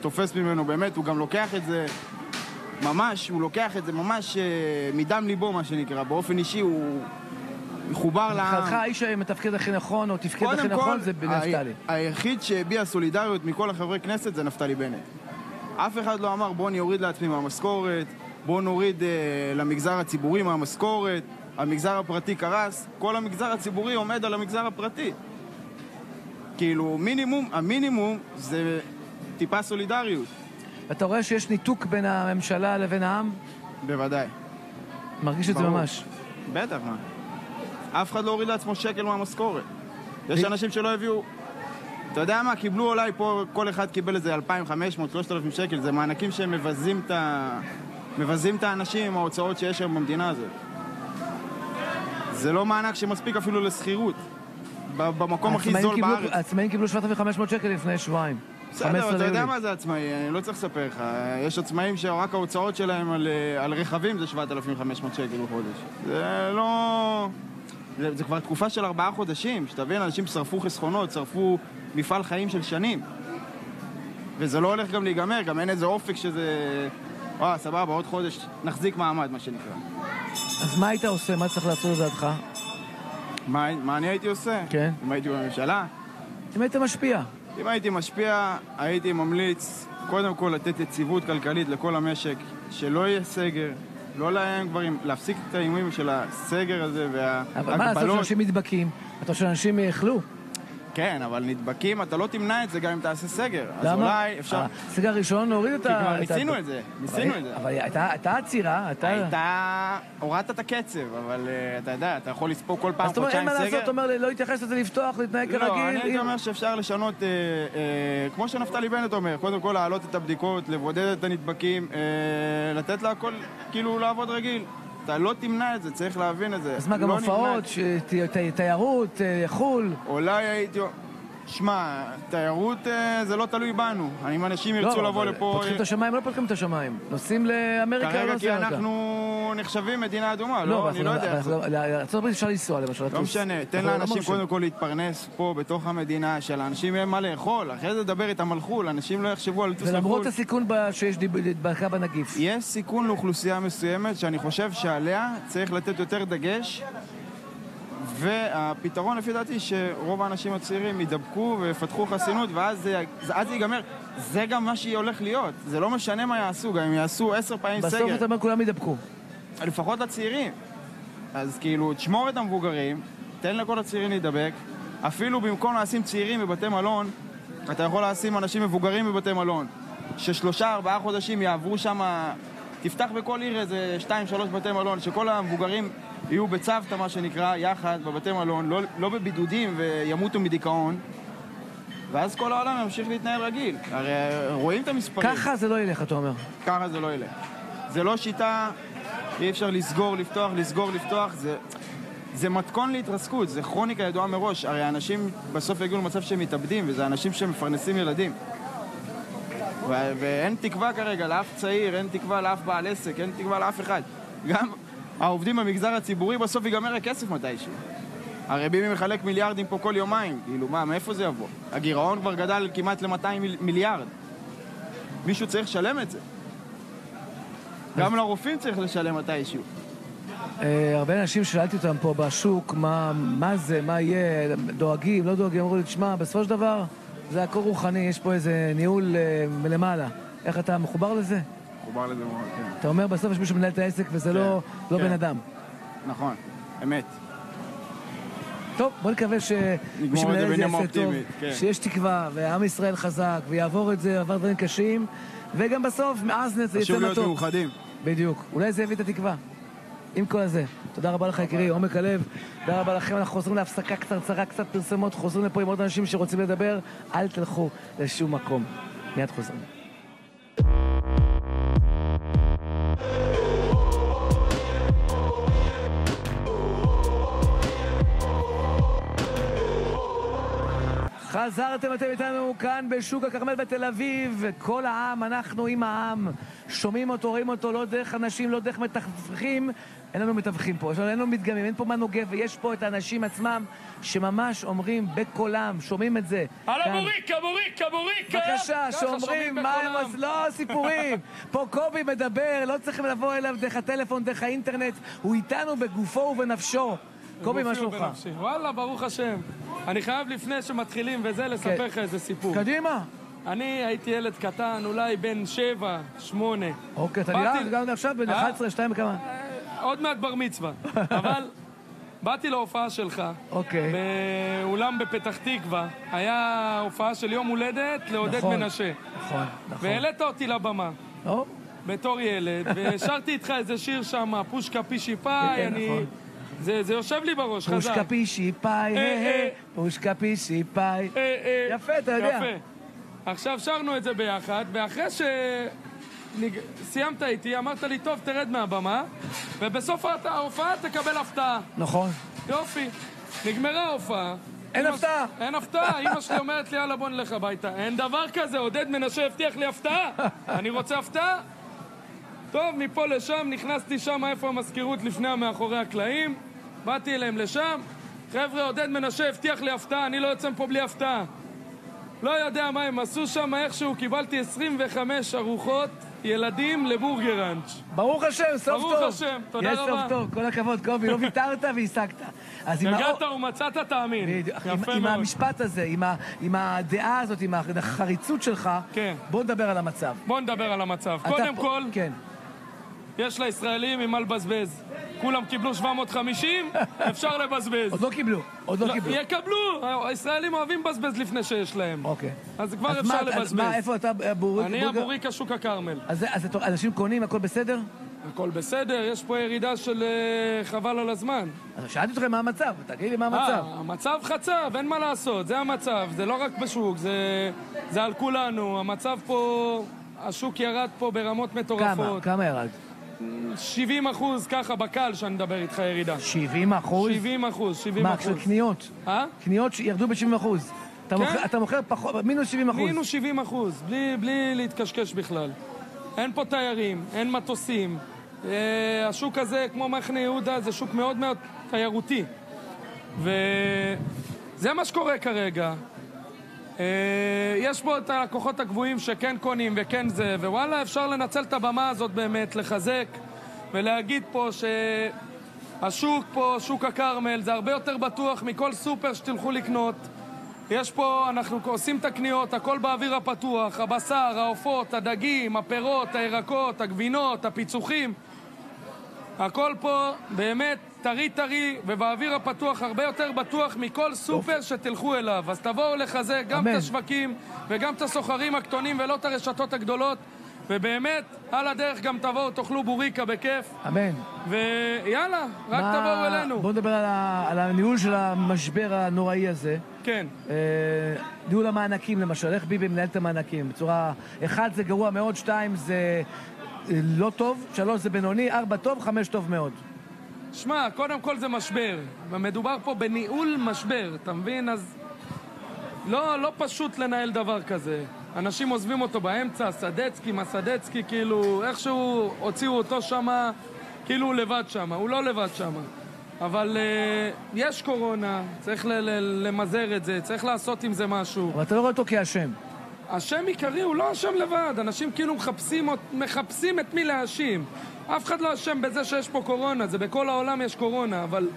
תופס ממנו באמת, הוא גם לוקח את זה ממש, הוא לוקח את זה ממש אה, מדם ליבו, מה שנקרא. באופן אישי הוא מחובר לעם. מבחינתך האיש שמתפקד הכי נכון, או תפקד הכי נכון, זה נפתלי. היחיד שהביע סולידריות מכל החברי כנסת זה נפתלי בנט. אף אחד לא אמר בוא נוריד לעצמי מהמשכורת, בוא נוריד אה, למגזר הציבורי מהמשכורת, המגזר הפרטי קרס, כל המגזר הציבורי עומד על המגזר הפרטי. כאילו, מינימום, המינימום זה טיפה סולידריות. אתה רואה שיש ניתוק בין הממשלה לבין העם? בוודאי. מרגיש את זה. ממש. בטח, מה. אף אחד לא הוריד לעצמו שקל מהמשכורת. יש אנשים שלא הביאו... אתה יודע מה, קיבלו אולי פה, כל אחד קיבל איזה 2,500, 3,000 שקל, זה מענקים שהם מבזים את ה... מבזים את האנשים עם ההוצאות שיש היום במדינה הזאת. זה לא מענק שמספיק אפילו לשכירות. במקום הכי זול קיבלו- בארץ. העצמאים קיבלו 7,500 שקל לפני שבועיים. בסדר, 15 אבל אתה יודע. מה זה עצמאי, אני לא צריך לספר לך. יש עצמאים שרק ההוצאות שלהם על, אה, על רכבים זה 7,500 שקל בחודש. זה לא... זה, זה כבר תקופה של ארבעה חודשים, שתבין, אנשים שרפו חסכונות, שרפו מפעל חיים של שנים. וזה לא הולך גם להיגמר, גם אין איזה אופק שזה... וואה, סבבה, עוד חודש נחזיק מעמד, מה שנקרא. אז מה היית עושה? מה צריך לעשות לדעתך? מה, מה אני הייתי עושה? כן. אם הייתי בממשלה? אם היית משפיע. אם הייתי משפיע, הייתי ממליץ קודם כל לתת יציבות כלכלית לכל המשק, שלא יהיה סגר, לא לאיים כבר, להפסיק את האיומים של הסגר הזה אבל מה לעשות וההגבלות. שאנשים נדבקים? אתה רוצה שאנשים יאכלו? כן, אבל נדבקים, אתה לא תמנע את זה גם אם תעשה סגר. אז למה? אולי אפשר... אה, הסגר הראשון הוריד את כי ה... כבר את ה- ניסינו את זה, ניסינו את זה. אבל הייתה עצירה, הייתה... הייתה... הורדת את הקצב, אבל אה, אתה יודע, אתה יכול לספוג כל פעם אז אתה אומר, אין חודשיים מה סגר. לעשות, אתה אומר לא להתייחס לזה, לפתוח, להתנהג כרגיל. לא, אני הייתי אומר שאפשר לשנות, אה, כמו שנפתלי בנט אומר, קודם כל להעלות את הבדיקות, לבודד את הנדבקים, לתת להכל כאילו לעבוד רגיל. אתה לא תמנע את זה, צריך להבין את זה. אז מה, גם לא הופעות, תיירות, אה, חו"ל? אולי הייתי... שמע, תיירות אה, זה לא תלוי בנו. אם אנשים ירצו לא, לבוא לפה... פותחים את השמיים, לא פותחים את השמיים. נוסעים לאמריקה, לא כרגע כי נוסעים לאמריקה. אנחנו נחשבים מדינה אדומה, לא, לא? אני לא יודע איך זה. לארה"ב אפשר לנסוע, למשל. לא. משנה, תן לא לאנשים. קודם כל להתפרנס פה בתוך המדינה, שלאנשים יהיה מה לאכול, אחרי זה דבר איתם על חו"ל, אנשים לא יחשבו על לטוס לחו"ל. ולמרות הסיכון שיש הדבקה בנגיף. יש סיכון לאוכלוסייה מסוימת שאני חושב שעליה צריך לתת יותר דגש והפתרון לפי דעתי שרוב האנשים הצעירים ידבקו ויפתחו חסינות ואז זה, זה- זה ייגמר. זה גם מה שהולך להיות. זה לא משנה מה יעשו, גם אם יעשו עשר פעמים בסוף סגר. אתה אומר כולם ידבקו. לפחות הצעירים. אז כאילו, תשמור את המבוגרים, תן לכל הצעירים להידבק. אפילו במקום לשים צעירים בבתי מלון, אתה יכול לשים אנשים מבוגרים בבתי מלון. ששלושה, ארבעה חודשים יעברו שם... תפתח בכל עיר איזה שתיים, שלוש בתי מלון, שכל המבוגרים יהיו בצוותא, מה שנקרא, יחד בבתי מלון, לא, לא בבידודים וימותו מדיכאון. ואז כל העולם ימשיך להתנהל רגיל. הרי רואים את המספרים. ככה זה לא ילך, אתה אומר. ככה זה לא ילך. זה לא שיטה, אי אפשר לסגור, לפתוח, לסגור, לפתוח, זה, זה מתכון להתרסקות, זה כרוניקה ידועה מראש. הרי אנשים בסוף יגיעו למצב שהם מתאבדים, וזה אנשים שמפרנסים ילדים. ו- ואין תקווה כרגע לאף צעיר, אין תקווה לאף בעל עסק, אין תקווה לאף אחד. גם העובדים במגזר הציבורי, בסוף ייגמר הכסף מתישהו. הרי ביבי מחלק מיליארדים פה כל יומיים, כאילו מה, מאיפה זה יבוא? הגירעון כבר גדל כמעט ל-200 מיליארד. מישהו צריך לשלם את זה. גם לרופאים צריך לשלם מתישהו. אה, הרבה אנשים שאלתי אותם פה בשוק, מה, מה זה, מה יהיה, דואגים, לא דואגים, אמרו לי, תשמע, בסופו של דבר זה הכל רוחני, יש פה איזה ניהול אה, מלמעלה. איך אתה מחובר לזה? מחובר לזה מאוד, כן. אתה אומר, בסוף יש מישהו שמנהל את העסק וזה לא, לא כן. בן אדם. נכון, אמת. טוב, בוא נקווה שמי נגמור את שמנהל זה את זה בנימה יעשה טוב, אופטימית, כן. שיש תקווה, ועם ישראל חזק, ויעבור את זה, עבר דברים קשים, וגם בסוף, מאז זה יצא חשוב להיות מתוק. מאוחדים. בדיוק. אולי זה יביא את התקווה. עם כל הזה. תודה רבה לך, יקירי, עומק הלב. תודה רבה לכם. אנחנו חוזרים להפסקה קצרצרה, קצת פרסומות, חוזרים לפה עם עוד אנשים שרוצים לדבר. אל תלכו לשום מקום. מיד חוזרים. חזרתם אתם איתנו כאן בשוק הכרמל בתל אביב, כל העם, אנחנו עם העם. שומעים אותו, רואים אותו, לא דרך אנשים, לא דרך מתווכים. אין לנו מתווכים פה, אין לנו מדגמים, אין פה מה נוגע, ויש פה את האנשים עצמם שממש אומרים בקולם, שומעים את זה. הלו כאן. בוריקה, בוריקה, בוריקה! בבקשה, שאומרים מה הם לא סיפורים. [LAUGHS] פה קובי מדבר, לא צריכים לבוא אליו דרך הטלפון, דרך האינטרנט. הוא איתנו בגופו ובנפשו. קובי, מה שלומך? וואלה, ברוך השם. אני חייב לפני שמתחילים וזה, לספר כן. לך איזה סיפור. קדימה. אני הייתי ילד קטן, אולי בן שבע, שמונה. אוקיי, אתה נראה גם עכשיו בן אה? 11, 2 וכמה. עוד מעט בר מצווה. [LAUGHS] אבל באתי להופעה שלך. אוקיי. באולם בפתח תקווה. היה הופעה של יום הולדת לעודד נכון. מנשה. נכון, נכון. והעלית אותי לבמה. בתור ילד, ושרתי איתך איזה שיר שם, פושקה פישי פאי, כן, אני... זה, זה יושב לי בראש, חזק. פושקה פישי פאי, אה, אה, אה. פושקה פישי פאי. יפה, אתה יודע. יפה. עכשיו שרנו את זה ביחד, ואחרי שסיימת איתי, אמרת לי, טוב, תרד מהבמה, ובסוף ההופעה תקבל הפתעה. נכון. יופי. נגמרה ההופעה. אין הפתעה. אין הפתעה. [LAUGHS] אמא שלי אומרת לי, יאללה, בוא נלך הביתה. אין דבר כזה, עודד מנשה הבטיח לי הפתעה. אני רוצה הפתעה. טוב, מפה לשם, נכנסתי שם, איפה המזכירות לפני המאחורי הקלעים. באתי אליהם לשם. חבר'ה, עודד מנשה הבטיח לי הפתעה, אני לא יוצא מפה בלי הפתעה. לא יודע מה הם עשו שם, איכשהו קיבלתי 25 ארוחות ילדים לבורגראנץ'. ברוך השם, סוף טוב. ברוך השם, תודה יש רבה. סוף טוב, כל הכבוד, קובי, לא ויתרת והשגת. עם הגעת האור- ומצאת, תאמין. בדיוק. עם- יפה עם מאוד. המשפט הזה, עם ה- עם הדעה הזאת, עם החריצות שלך, כן. בוא נדבר על המצב. בוא נדבר על המצב. קודם פה- כל, כן. יש לישראלים עם מה לבזבז. כולם קיבלו 750, [LAUGHS] אפשר לבזבז. עוד לא קיבלו, עוד לא לא, קיבלו. יקבלו, הישראלים אוהבים לבזבז לפני שיש להם. אוקיי. אז כבר אפשר מה, אז לבזבז. מה, איפה אתה, בוריק? אני בורגר? הבוריקה שוק הכרמל. אז אנשים קונים, הכל בסדר? הכל בסדר, יש פה ירידה של אה, חבל על הזמן. אז שאלתי אותך מה המצב, תגיד לי מה אה, המצב. המצב חצב, אין מה לעשות, זה המצב. זה לא רק בשוק, זה, על כולנו. המצב פה, השוק ירד פה ברמות כמה? מטורפות. כמה ירד? 70 אחוז ככה בקל שאני מדבר איתך ירידה. 70 אחוז? 70 אחוז, 70 מה, אחוז. של קניות? אה? קניות שירדו ב-70 אחוז. אתה כן. מוכר- אתה מוכר פחות, מינוס 70 אחוז. מינוס 70 אחוז, בלי, בלי להתקשקש בכלל. אין פה תיירים, אין מטוסים. אה, השוק הזה, כמו מחנה יהודה, זה שוק מאוד מאוד תיירותי. וזה מה שקורה כרגע. אה, יש פה את הלקוחות הקבועים שכן קונים וכן זה, ווואלה, אפשר לנצל את הבמה הזאת באמת, לחזק ולהגיד פה שהשוק פה, שוק הכרמל, זה הרבה יותר בטוח מכל סופר שתלכו לקנות. יש פה, אנחנו עושים את הקניות, הכל באוויר הפתוח, הבשר, העופות, הדגים, הפירות, הירקות, הגבינות, הפיצוחים. הכל פה באמת טרי טרי ובאוויר הפתוח הרבה יותר בטוח מכל סופר שתלכו אליו. אז תבואו לחזק גם. את השווקים וגם את הסוחרים הקטנים ולא את הרשתות הגדולות. ובאמת, על הדרך גם תבואו, תאכלו בוריקה בכיף. אמן. ויאללה, רק מה- תבואו אלינו. בוא נדבר על ה- על הניהול של המשבר הנוראי הזה. כן. אה, ניהול המענקים למשל, איך ביבי מנהל את המענקים? בצורה... אחד זה גרוע מאוד, שתיים זה אה, לא טוב, שלוש זה בינוני, ארבע טוב, חמש טוב מאוד. שמע, קודם כל זה משבר, ומדובר פה בניהול משבר, אתה מבין? אז לא, לא פשוט לנהל דבר כזה. אנשים עוזבים אותו באמצע, סדצקי, מה סדצקי, כאילו, איכשהו הוציאו אותו שמה, כאילו הוא לבד שמה, הוא לא לבד שמה. אבל uh, יש קורונה, צריך ל- ל- למזער את זה, צריך לעשות עם זה משהו. אבל אתה לא רואה אותו כאשם. השם עיקרי הוא לא אשם לבד, אנשים כאילו מחפשים, מחפשים את מי להאשים. אף אחד לא אשם בזה שיש פה קורונה, זה בכל העולם יש קורונה, אבל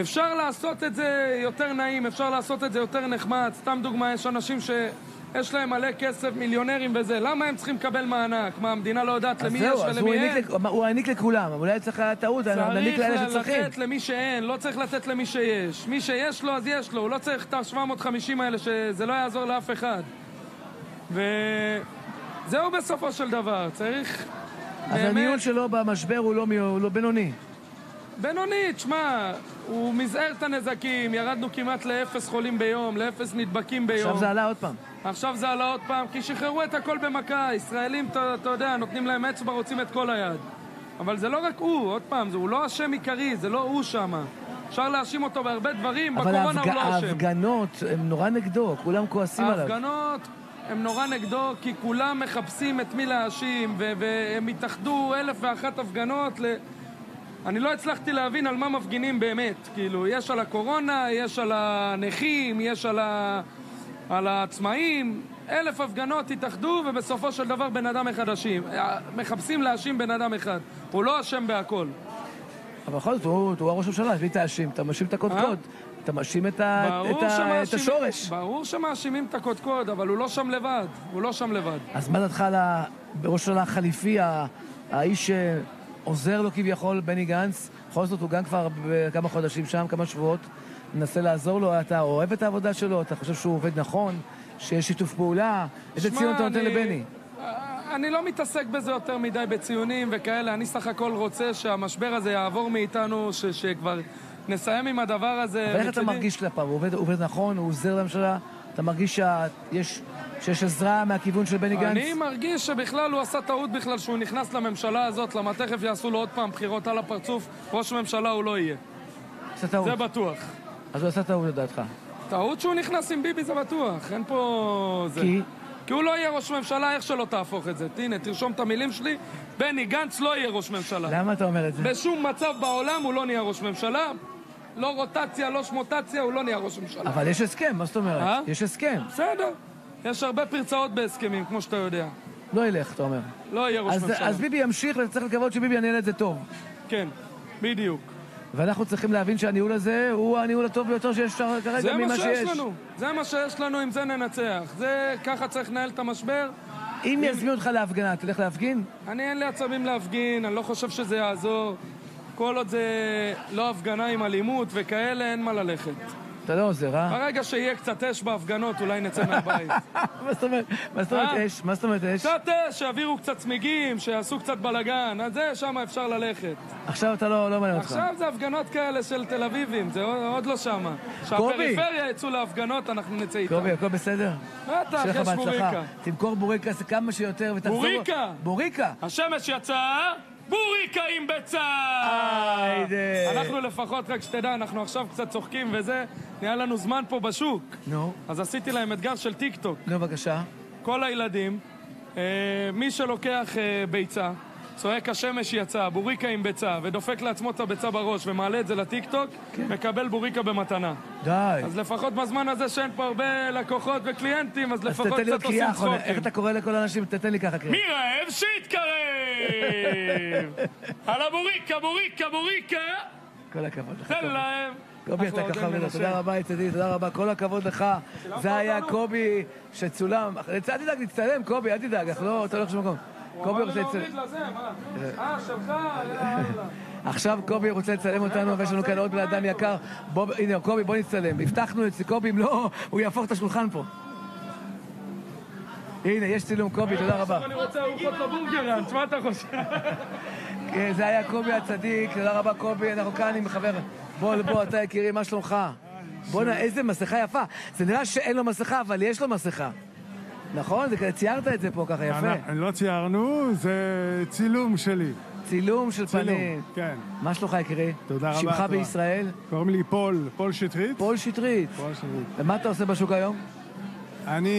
אפשר לעשות את זה יותר נעים, אפשר לעשות את זה יותר נחמד. סתם דוגמה, יש אנשים שיש להם מלא כסף, מיליונרים וזה, למה הם צריכים לקבל מענק? מה, המדינה לא יודעת אז למי יש אז ולמי אין? לכ- הוא העניק לכולם, אולי צריך היה טעות, לאלה צריך שצריכים. לתת למי שאין, לא צריך לתת למי שיש. מי שיש לו, אז יש לו, הוא לא צריך את ה-750 האלה, שזה לא יעזור לאף אחד. וזהו בסופו של דבר, צריך אז הניהול באמת... שלו במשבר הוא לא הוא לא בינוני. בינונית, שמע, הוא מזער את הנזקים, ירדנו כמעט לאפס חולים ביום, לאפס נדבקים ביום. עכשיו זה עלה עוד פעם. עכשיו זה עלה עוד פעם, כי שחררו את הכל במכה. ישראלים, אתה, יודע, נותנים להם אצבע, רוצים את כל היד. אבל זה לא רק הוא, עוד פעם, זה, הוא לא אשם עיקרי, זה לא הוא שמה. אפשר להאשים אותו בהרבה דברים, אבל בקורונה ההפג- הוא לא אשם. ההפגנות הן נורא נגדו, כולם כועסים עליו. ההפגנות, הם נורא נגדו, כי כולם מחפשים את מי להאשים, והם התאחדו אלף ואחת הפגנות ל... אני לא הצלחתי להבין על מה מפגינים באמת. כאילו, יש על הקורונה, יש על הנכים, יש על, ה... על העצמאים. אלף הפגנות התאחדו, ובסופו של דבר בן אדם אחד אשם. מחפשים להאשים בן אדם אחד. הוא לא אשם בהכל. אבל בכל זאת, הוא הוא הראש הממשלה, את מי תאשים? אתה מאשים את הקודקוד. אתה מאשים את ה- את ה- את השורש. ברור שמאשימים את הקודקוד, אבל הוא לא שם לבד. הוא לא שם לבד. אז מה דעתך על ה- בראש הממשלה החליפי, האיש שעוזר לו כביכול, בני גנץ? בכל זאת, הוא גם כבר כמה חודשים שם, כמה שבועות, מנסה לעזור לו. אתה אוהב את העבודה שלו? אתה חושב שהוא עובד נכון? שיש שיתוף פעולה? איזה ציון אתה נותן לבני? אני לא מתעסק בזה יותר מדי בציונים וכאלה, אני סך הכל רוצה שהמשבר הזה יעבור מאיתנו, ש- שכבר נסיים עם הדבר הזה. אבל איך אתה מרגיש כלפיו? הוא עובד- עובד נכון? הוא עוזר לממשלה? אתה מרגיש שיש- שיש עזרה מהכיוון של בני גנץ? אני מרגיש שבכלל הוא עשה טעות בכלל שהוא נכנס לממשלה הזאת, למה תכף יעשו לו עוד פעם בחירות על הפרצוף, ראש ממשלה הוא לא יהיה. עשה טעות. זה בטוח. אז הוא עשה טעות לדעתך. טעות שהוא נכנס עם ביבי זה בטוח, אין פה... זה. כי? כי הוא לא יהיה ראש ממשלה, איך שלא תהפוך את זה. הנה, תרשום את המילים שלי, בני גנץ לא יהיה ראש ממשלה. למה אתה אומר את זה? בשום מצב בעולם הוא לא נהיה ראש ממשלה. לא רוטציה, לא שמוטציה, הוא לא נהיה ראש ממשלה. אבל יש הסכם, מה זאת אומרת? אה? יש הסכם. בסדר. יש הרבה פרצאות בהסכמים, כמו שאתה יודע. לא ילך, אתה אומר. לא יהיה ראש אז, ממשלה. אז ביבי ימשיך, וצריך לקוות שביבי ינהל את זה טוב. כן, בדיוק. ואנחנו צריכים להבין שהניהול הזה הוא הניהול הטוב ביותר שיש כרגע זה ממה מה שיש. שיש לנו. זה מה שיש לנו, עם זה ננצח. זה, ככה צריך לנהל את המשבר. אם יזמינו אותך להפגנה, תלך להפגין? אני אין לי עצבים להפגין, אני לא חושב שזה יעזור. כל עוד זה לא הפגנה עם אלימות וכאלה, אין מה ללכת. אתה לא עוזר, אה? ברגע שיהיה קצת אש בהפגנות, אולי נצא מהבית. [LAUGHS] מה זאת אומרת? מה זאת אומרת אה? אש? מה זאת אומרת אש? קצת אש, שיעבירו קצת צמיגים, שיעשו קצת בלאגן, אז זה, שם אפשר ללכת. עכשיו אתה לא לא מעניין אותך. עכשיו זה הפגנות כאלה של תל אביבים, זה עוד, לא שמה. שהפריפריה יצאו להפגנות, אנחנו נצא איתם. קובי, הכל בסדר? בטח, יש. בוריקה. תמכור בוריקה כמה שיותר ותחזור... בוריקה! בוריקה! השמש יצאה, ביצה! היידה. אנחנו לפחות, רק שתדע, אנחנו עכשיו קצת צוחקים וזה, נהיה לנו זמן פה בשוק. נו, אז עשיתי להם אתגר של טיק טוק. נו בבקשה. כל הילדים, אה, מי שלוקח אה, ביצה, צועק השמש יצאה, בוריקה עם ביצה, ודופק לעצמו את הביצה בראש ומעלה את זה לטיקטוק, מקבל בוריקה במתנה. די. אז לפחות בזמן הזה שאין פה הרבה לקוחות וקליינטים, אז אז לפחות תתן לי עוד קצת קריאה עושים אחרונה. צחוקים. איך אתה קורא לכל האנשים? תתן לי ככה קריאה. מי רעב? שיתקרב! [LAUGHS] על הבוריקה, בוריקה, בוריקה! כל הכבוד לך. תן. להם! קובי, אתה. מנשה. תודה רבה, יצדי, תודה רבה. כל הכבוד לך. זה היה? קובי שצולם. אל תדאג, נצטלם, קובי, אל תדאג. אנחנו לא, אתה הולך לשום מקום. קובי רוצה לצלם. אה. [LAUGHS] עכשיו קובי רוצה לצלם אותנו, ויש לנו כאן עוד בן אדם יקר. הנה, קובי, בוא נצטלם. הבטחנו אצל קובי, אם לא, הוא יהפוך את השולחן פה. הנה, יש צילום, קובי, תודה רבה. עכשיו אני רוצה ארוחות לבורגראנץ', מה אתה חושב? [LAUGHS] כן, זה היה קובי הצדיק, תודה רבה קובי, אנחנו כאן עם חבר. בוא, בוא, אתה יקירי, מה שלומך? בואנה, איזה מסכה יפה. זה נראה שאין לו מסכה, אבל יש לו מסכה. נכון? זה- ציירת את זה פה ככה, יפה. אנחנו- לא ציירנו, זה צילום שלי. צילום של צילום, פנים. כן. מה שלומך יקירי? תודה רבה, שמך. בישראל? קוראים לי פול, פול שטרית. פול שטרית. פול שטרית. ומה אתה עושה בשוק היום? אני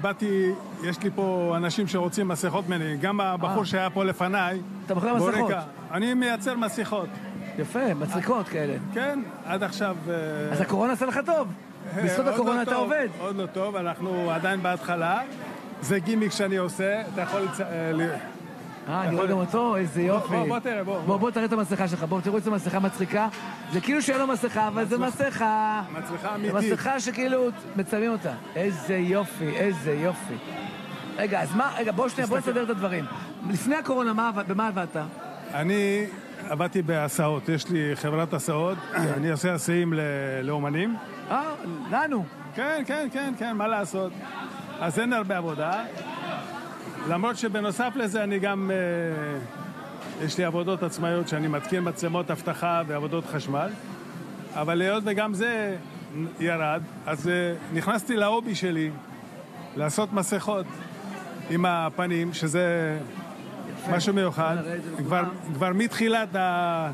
באתי, יש לי פה אנשים שרוצים מסכות ממני, גם הבחור שהיה פה לפניי. אה. אתה מוכר מסכות? אני מייצר מסכות. יפה, מצחיקות כאלה. כן, עד עכשיו... אה, אז הקורונה עשה לך טוב. בזכות לא הקורונה אתה עובד. עוד לא טוב, אנחנו עדיין בהתחלה. זה גימיק שאני עושה, אתה יכול... אה, אה, אני רואה גם אותו, איזה יופי. בוא, בוא תראה, בוא, בוא, בוא תראה את המסכה שלך. בואו, תראו איזה מסכה מצחיקה. זה כאילו שאין לו מסכה, אבל זה מסכה. מצליחה אמיתית. מסכה שכאילו מצלמים אותה. איזה יופי, איזה יופי. רגע, אז מה, רגע, בוא שנייה, בוא נסדר את הדברים. לפני הקורונה, במה עבדת? אני עבדתי בהסעות, יש לי חברת הסעות, [COUGHS] אני עושה הסעים לאומנים. אה, לנו. כן, כן, כן, כן, מה לעשות? אז אין הרבה עבודה. למרות שבנוסף לזה אני גם... אה, יש לי עבודות עצמאיות שאני מתקין מצלמות אבטחה ועבודות חשמל. אבל היות וגם זה ירד, אז אה, נכנסתי להובי שלי לעשות מסכות עם הפנים, שזה משהו מיוחד. כבר. כבר מתחילת ה...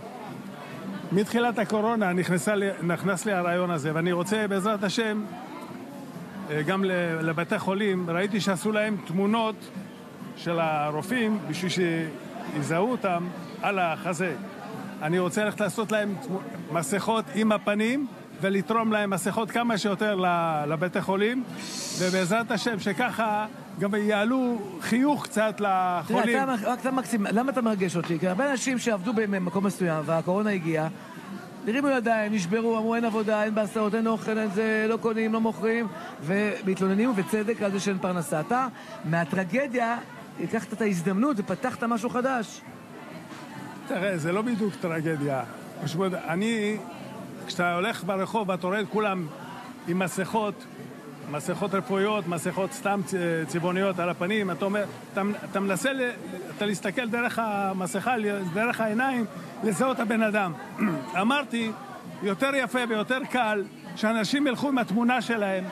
מתחילת הקורונה נכנסה לי, נכנס לי הרעיון הזה, ואני רוצה בעזרת השם אה, גם לבתי חולים, ראיתי שעשו להם תמונות של הרופאים בשביל שיזהו אותם על החזה. אני רוצה ללכת לעשות להם מסכות עם הפנים ולתרום להם מסכות כמה שיותר לבתי חולים, ובעזרת השם שככה גם יעלו חיוך קצת לחולים. תראה, אתה, אתה מקסים, למה אתה מרגש אותי? כי הרבה אנשים שעבדו במקום מסוים והקורונה הגיעה, הרימו ידיים, נשברו, אמרו אין עבודה, אין בהסעות, אין אוכל, אין זה, לא קונים, לא מוכרים, ומתלוננים ובצדק על זה שאין פרנסה. אתה, מהטרגדיה, לקחת את ההזדמנות ופתחת משהו חדש. תראה, זה לא בדיוק טרגדיה. פשוט, אני, כשאתה הולך ברחוב ואתה רואה את כולם עם מסכות, מסכות רפואיות, מסכות סתם צבעוניות על הפנים, אתה אומר, אתה, אתה מנסה ל, אתה להסתכל דרך המסכה, דרך העיניים, לזהות הבן אדם. [CLEARS THROAT] אמרתי, יותר יפה ויותר קל שאנשים ילכו עם התמונה שלהם,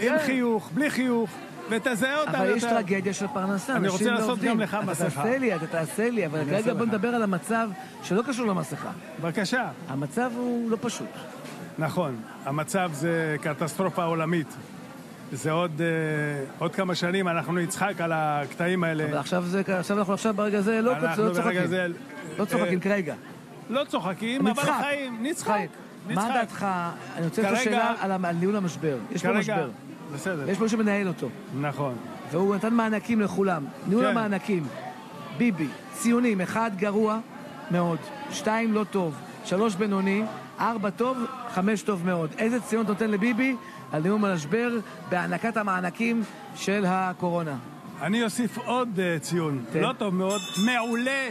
עם חיוך, בלי חיוך, ותזהה אותם יותר. אבל יש טרגדיה של פרנסה, אני רוצה לא לעשות. גם לך אתה מסכה. תעשה לי, אתה תעשה לי, אבל כרגע בוא. נדבר על המצב שלא קשור למסכה. בבקשה. המצב הוא לא פשוט. נכון, המצב זה קטסטרופה עולמית. זה עוד, אה, עוד כמה שנים אנחנו נצחק על הקטעים האלה. אבל עכשיו זה, עכשיו אנחנו עכשיו ברגע זה לא אנחנו לא צוחקים. זה- לא צוחקים אה, כרגע. לא צוחקים, אבל. חיים, נצחק. חיים. מה. דעתך, אני רוצה לשאול שאלה על ניהול המשבר. יש פה משבר. בסדר, יש פה מישהו שמנהל אותו. נכון. והוא נתן מענקים לכולם. ניהול כן. המענקים. ביבי, ציונים, אחד גרוע מאוד, שתיים לא טוב, שלוש בינוני, ארבע טוב, חמש טוב מאוד. איזה ציון אתה נותן לביבי על ניהול המשבר בהענקת המענקים של הקורונה? אני אוסיף עוד אה, ציון, תן. לא טוב מאוד, מעולה,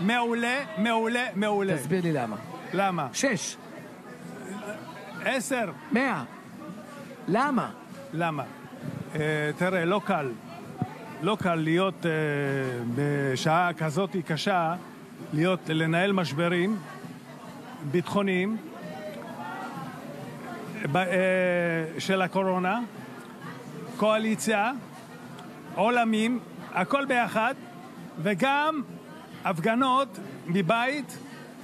מעולה, מעולה, מעולה. תסביר לי למה. למה? שש, עשר. מאה. למה? למה? אה, תראה, לא קל. לא קל להיות אה, בשעה כזאת קשה, להיות, לנהל משברים ביטחוניים אה, של הקורונה, קואליציה, עולמים, הכל ביחד, וגם הפגנות מבית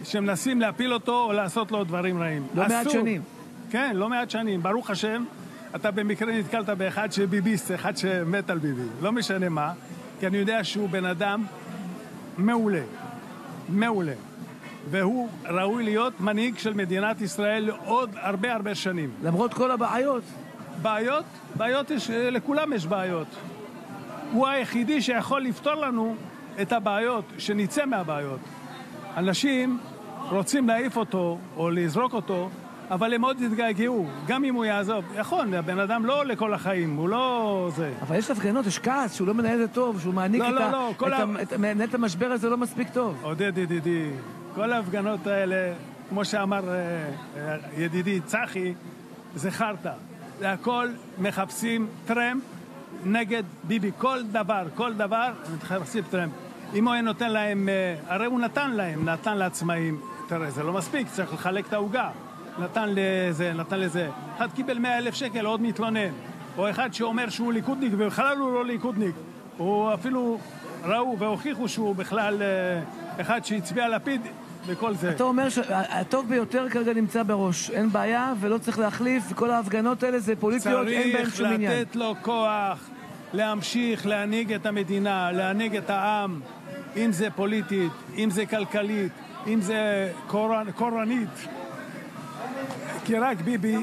שמנסים להפיל אותו או לעשות לו דברים רעים. לא מעט אסור. שנים. כן, לא מעט שנים. ברוך השם, אתה במקרה נתקלת באחד שביביסט, אחד שמת על ביבי. לא משנה מה, כי אני יודע שהוא בן אדם מעולה. מעולה. והוא ראוי להיות מנהיג של מדינת ישראל עוד הרבה הרבה שנים. למרות כל הבעיות. בעיות? בעיות יש, לכולם יש בעיות. הוא היחידי שיכול לפתור לנו את הבעיות, שנצא מהבעיות. אנשים רוצים להעיף אותו או לזרוק אותו, אבל הם עוד יתגעגעו, גם אם הוא יעזוב. נכון, הבן אדם לא לכל החיים, הוא לא זה. אבל יש הפגנות, יש כעס שהוא לא מנהל את זה טוב, שהוא מעניק לא, את לא, ה... לא, את ה- ה... את- מנהל את המשבר הזה לא מספיק טוב. עודד ידידי, כל ההפגנות האלה, כמו שאמר אה, אה, ידידי צחי, זה חרטא. זה הכל מחפשים טרמפ נגד ביבי. כל דבר, כל דבר, מחפשים טרמפ. אם הוא היה נותן להם, אה, הרי הוא נתן להם, נתן לעצמאים. תראה, זה לא מספיק, צריך לחלק את העוגה. נתן לזה, נתן לזה. אחד קיבל מאה אלף שקל, עוד מתלונן. או אחד שאומר שהוא ליכודניק, ובכלל הוא לא ליכודניק. הוא אפילו ראו והוכיחו שהוא בכלל אחד שהצביע לפיד וכל זה. אתה אומר שהטוב ביותר כרגע נמצא בראש, אין בעיה ולא צריך להחליף, וכל ההפגנות האלה זה פוליטיות, אין בהן צריך שום עניין. לתת לו כוח להמשיך להנהיג את המדינה, להנהיג את העם, אם זה פוליטית, אם זה כלכלית, אם זה קורנ- קורנית. כי רק ביבי,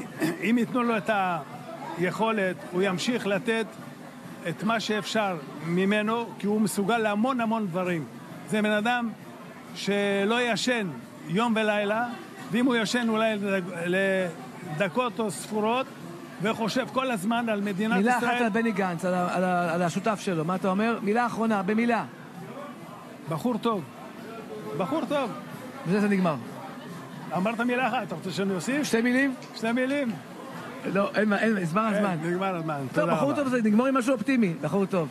אם ייתנו לו את היכולת, הוא ימשיך לתת את מה שאפשר ממנו, כי הוא מסוגל להמון המון דברים. זה בן אדם שלא ישן יום ולילה, ואם הוא ישן אולי לדק- לדקות או ספורות, וחושב כל הזמן על מדינת מילה ישראל. אחת על בני גנץ, על על ה- על השותף שלו, מה אתה אומר? מילה אחרונה, במילה. בחור טוב. בחור טוב. וזה זה נגמר. אמרת מילה אחת, אתה רוצה שאני אוסיף? שתי מילים? שתי מילים. לא, אין מה, אין, נגמר הזמן. כן, נגמר הזמן. טוב, תודה בחור רבה. טוב זה נגמור עם משהו אופטימי, בחור טוב.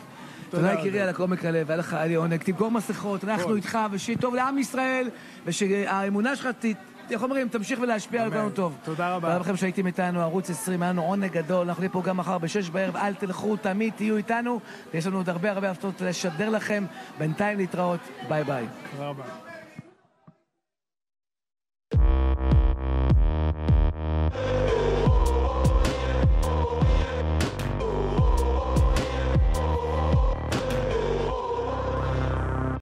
תודה. יקירי על עומק הלב, היה לך, היה לי עונג. תמכור מסכות, אנחנו איתך, ושיהיה טוב לעם ישראל, ושהאמונה שלך, ת- איך אומרים, תמשיך ולהשפיע על כולנו טוב. תודה רבה. תודה לכם שהייתם איתנו, ערוץ 20, היה לנו עונג גדול, אנחנו נהיה פה גם מחר בשש בערב, אל תלכו, תמיד תהיו איתנו, ויש לנו עוד הרבה הרבה הפתעות לשדר לכם. בינתיים להתראות, ביי ביי. תודה רבה.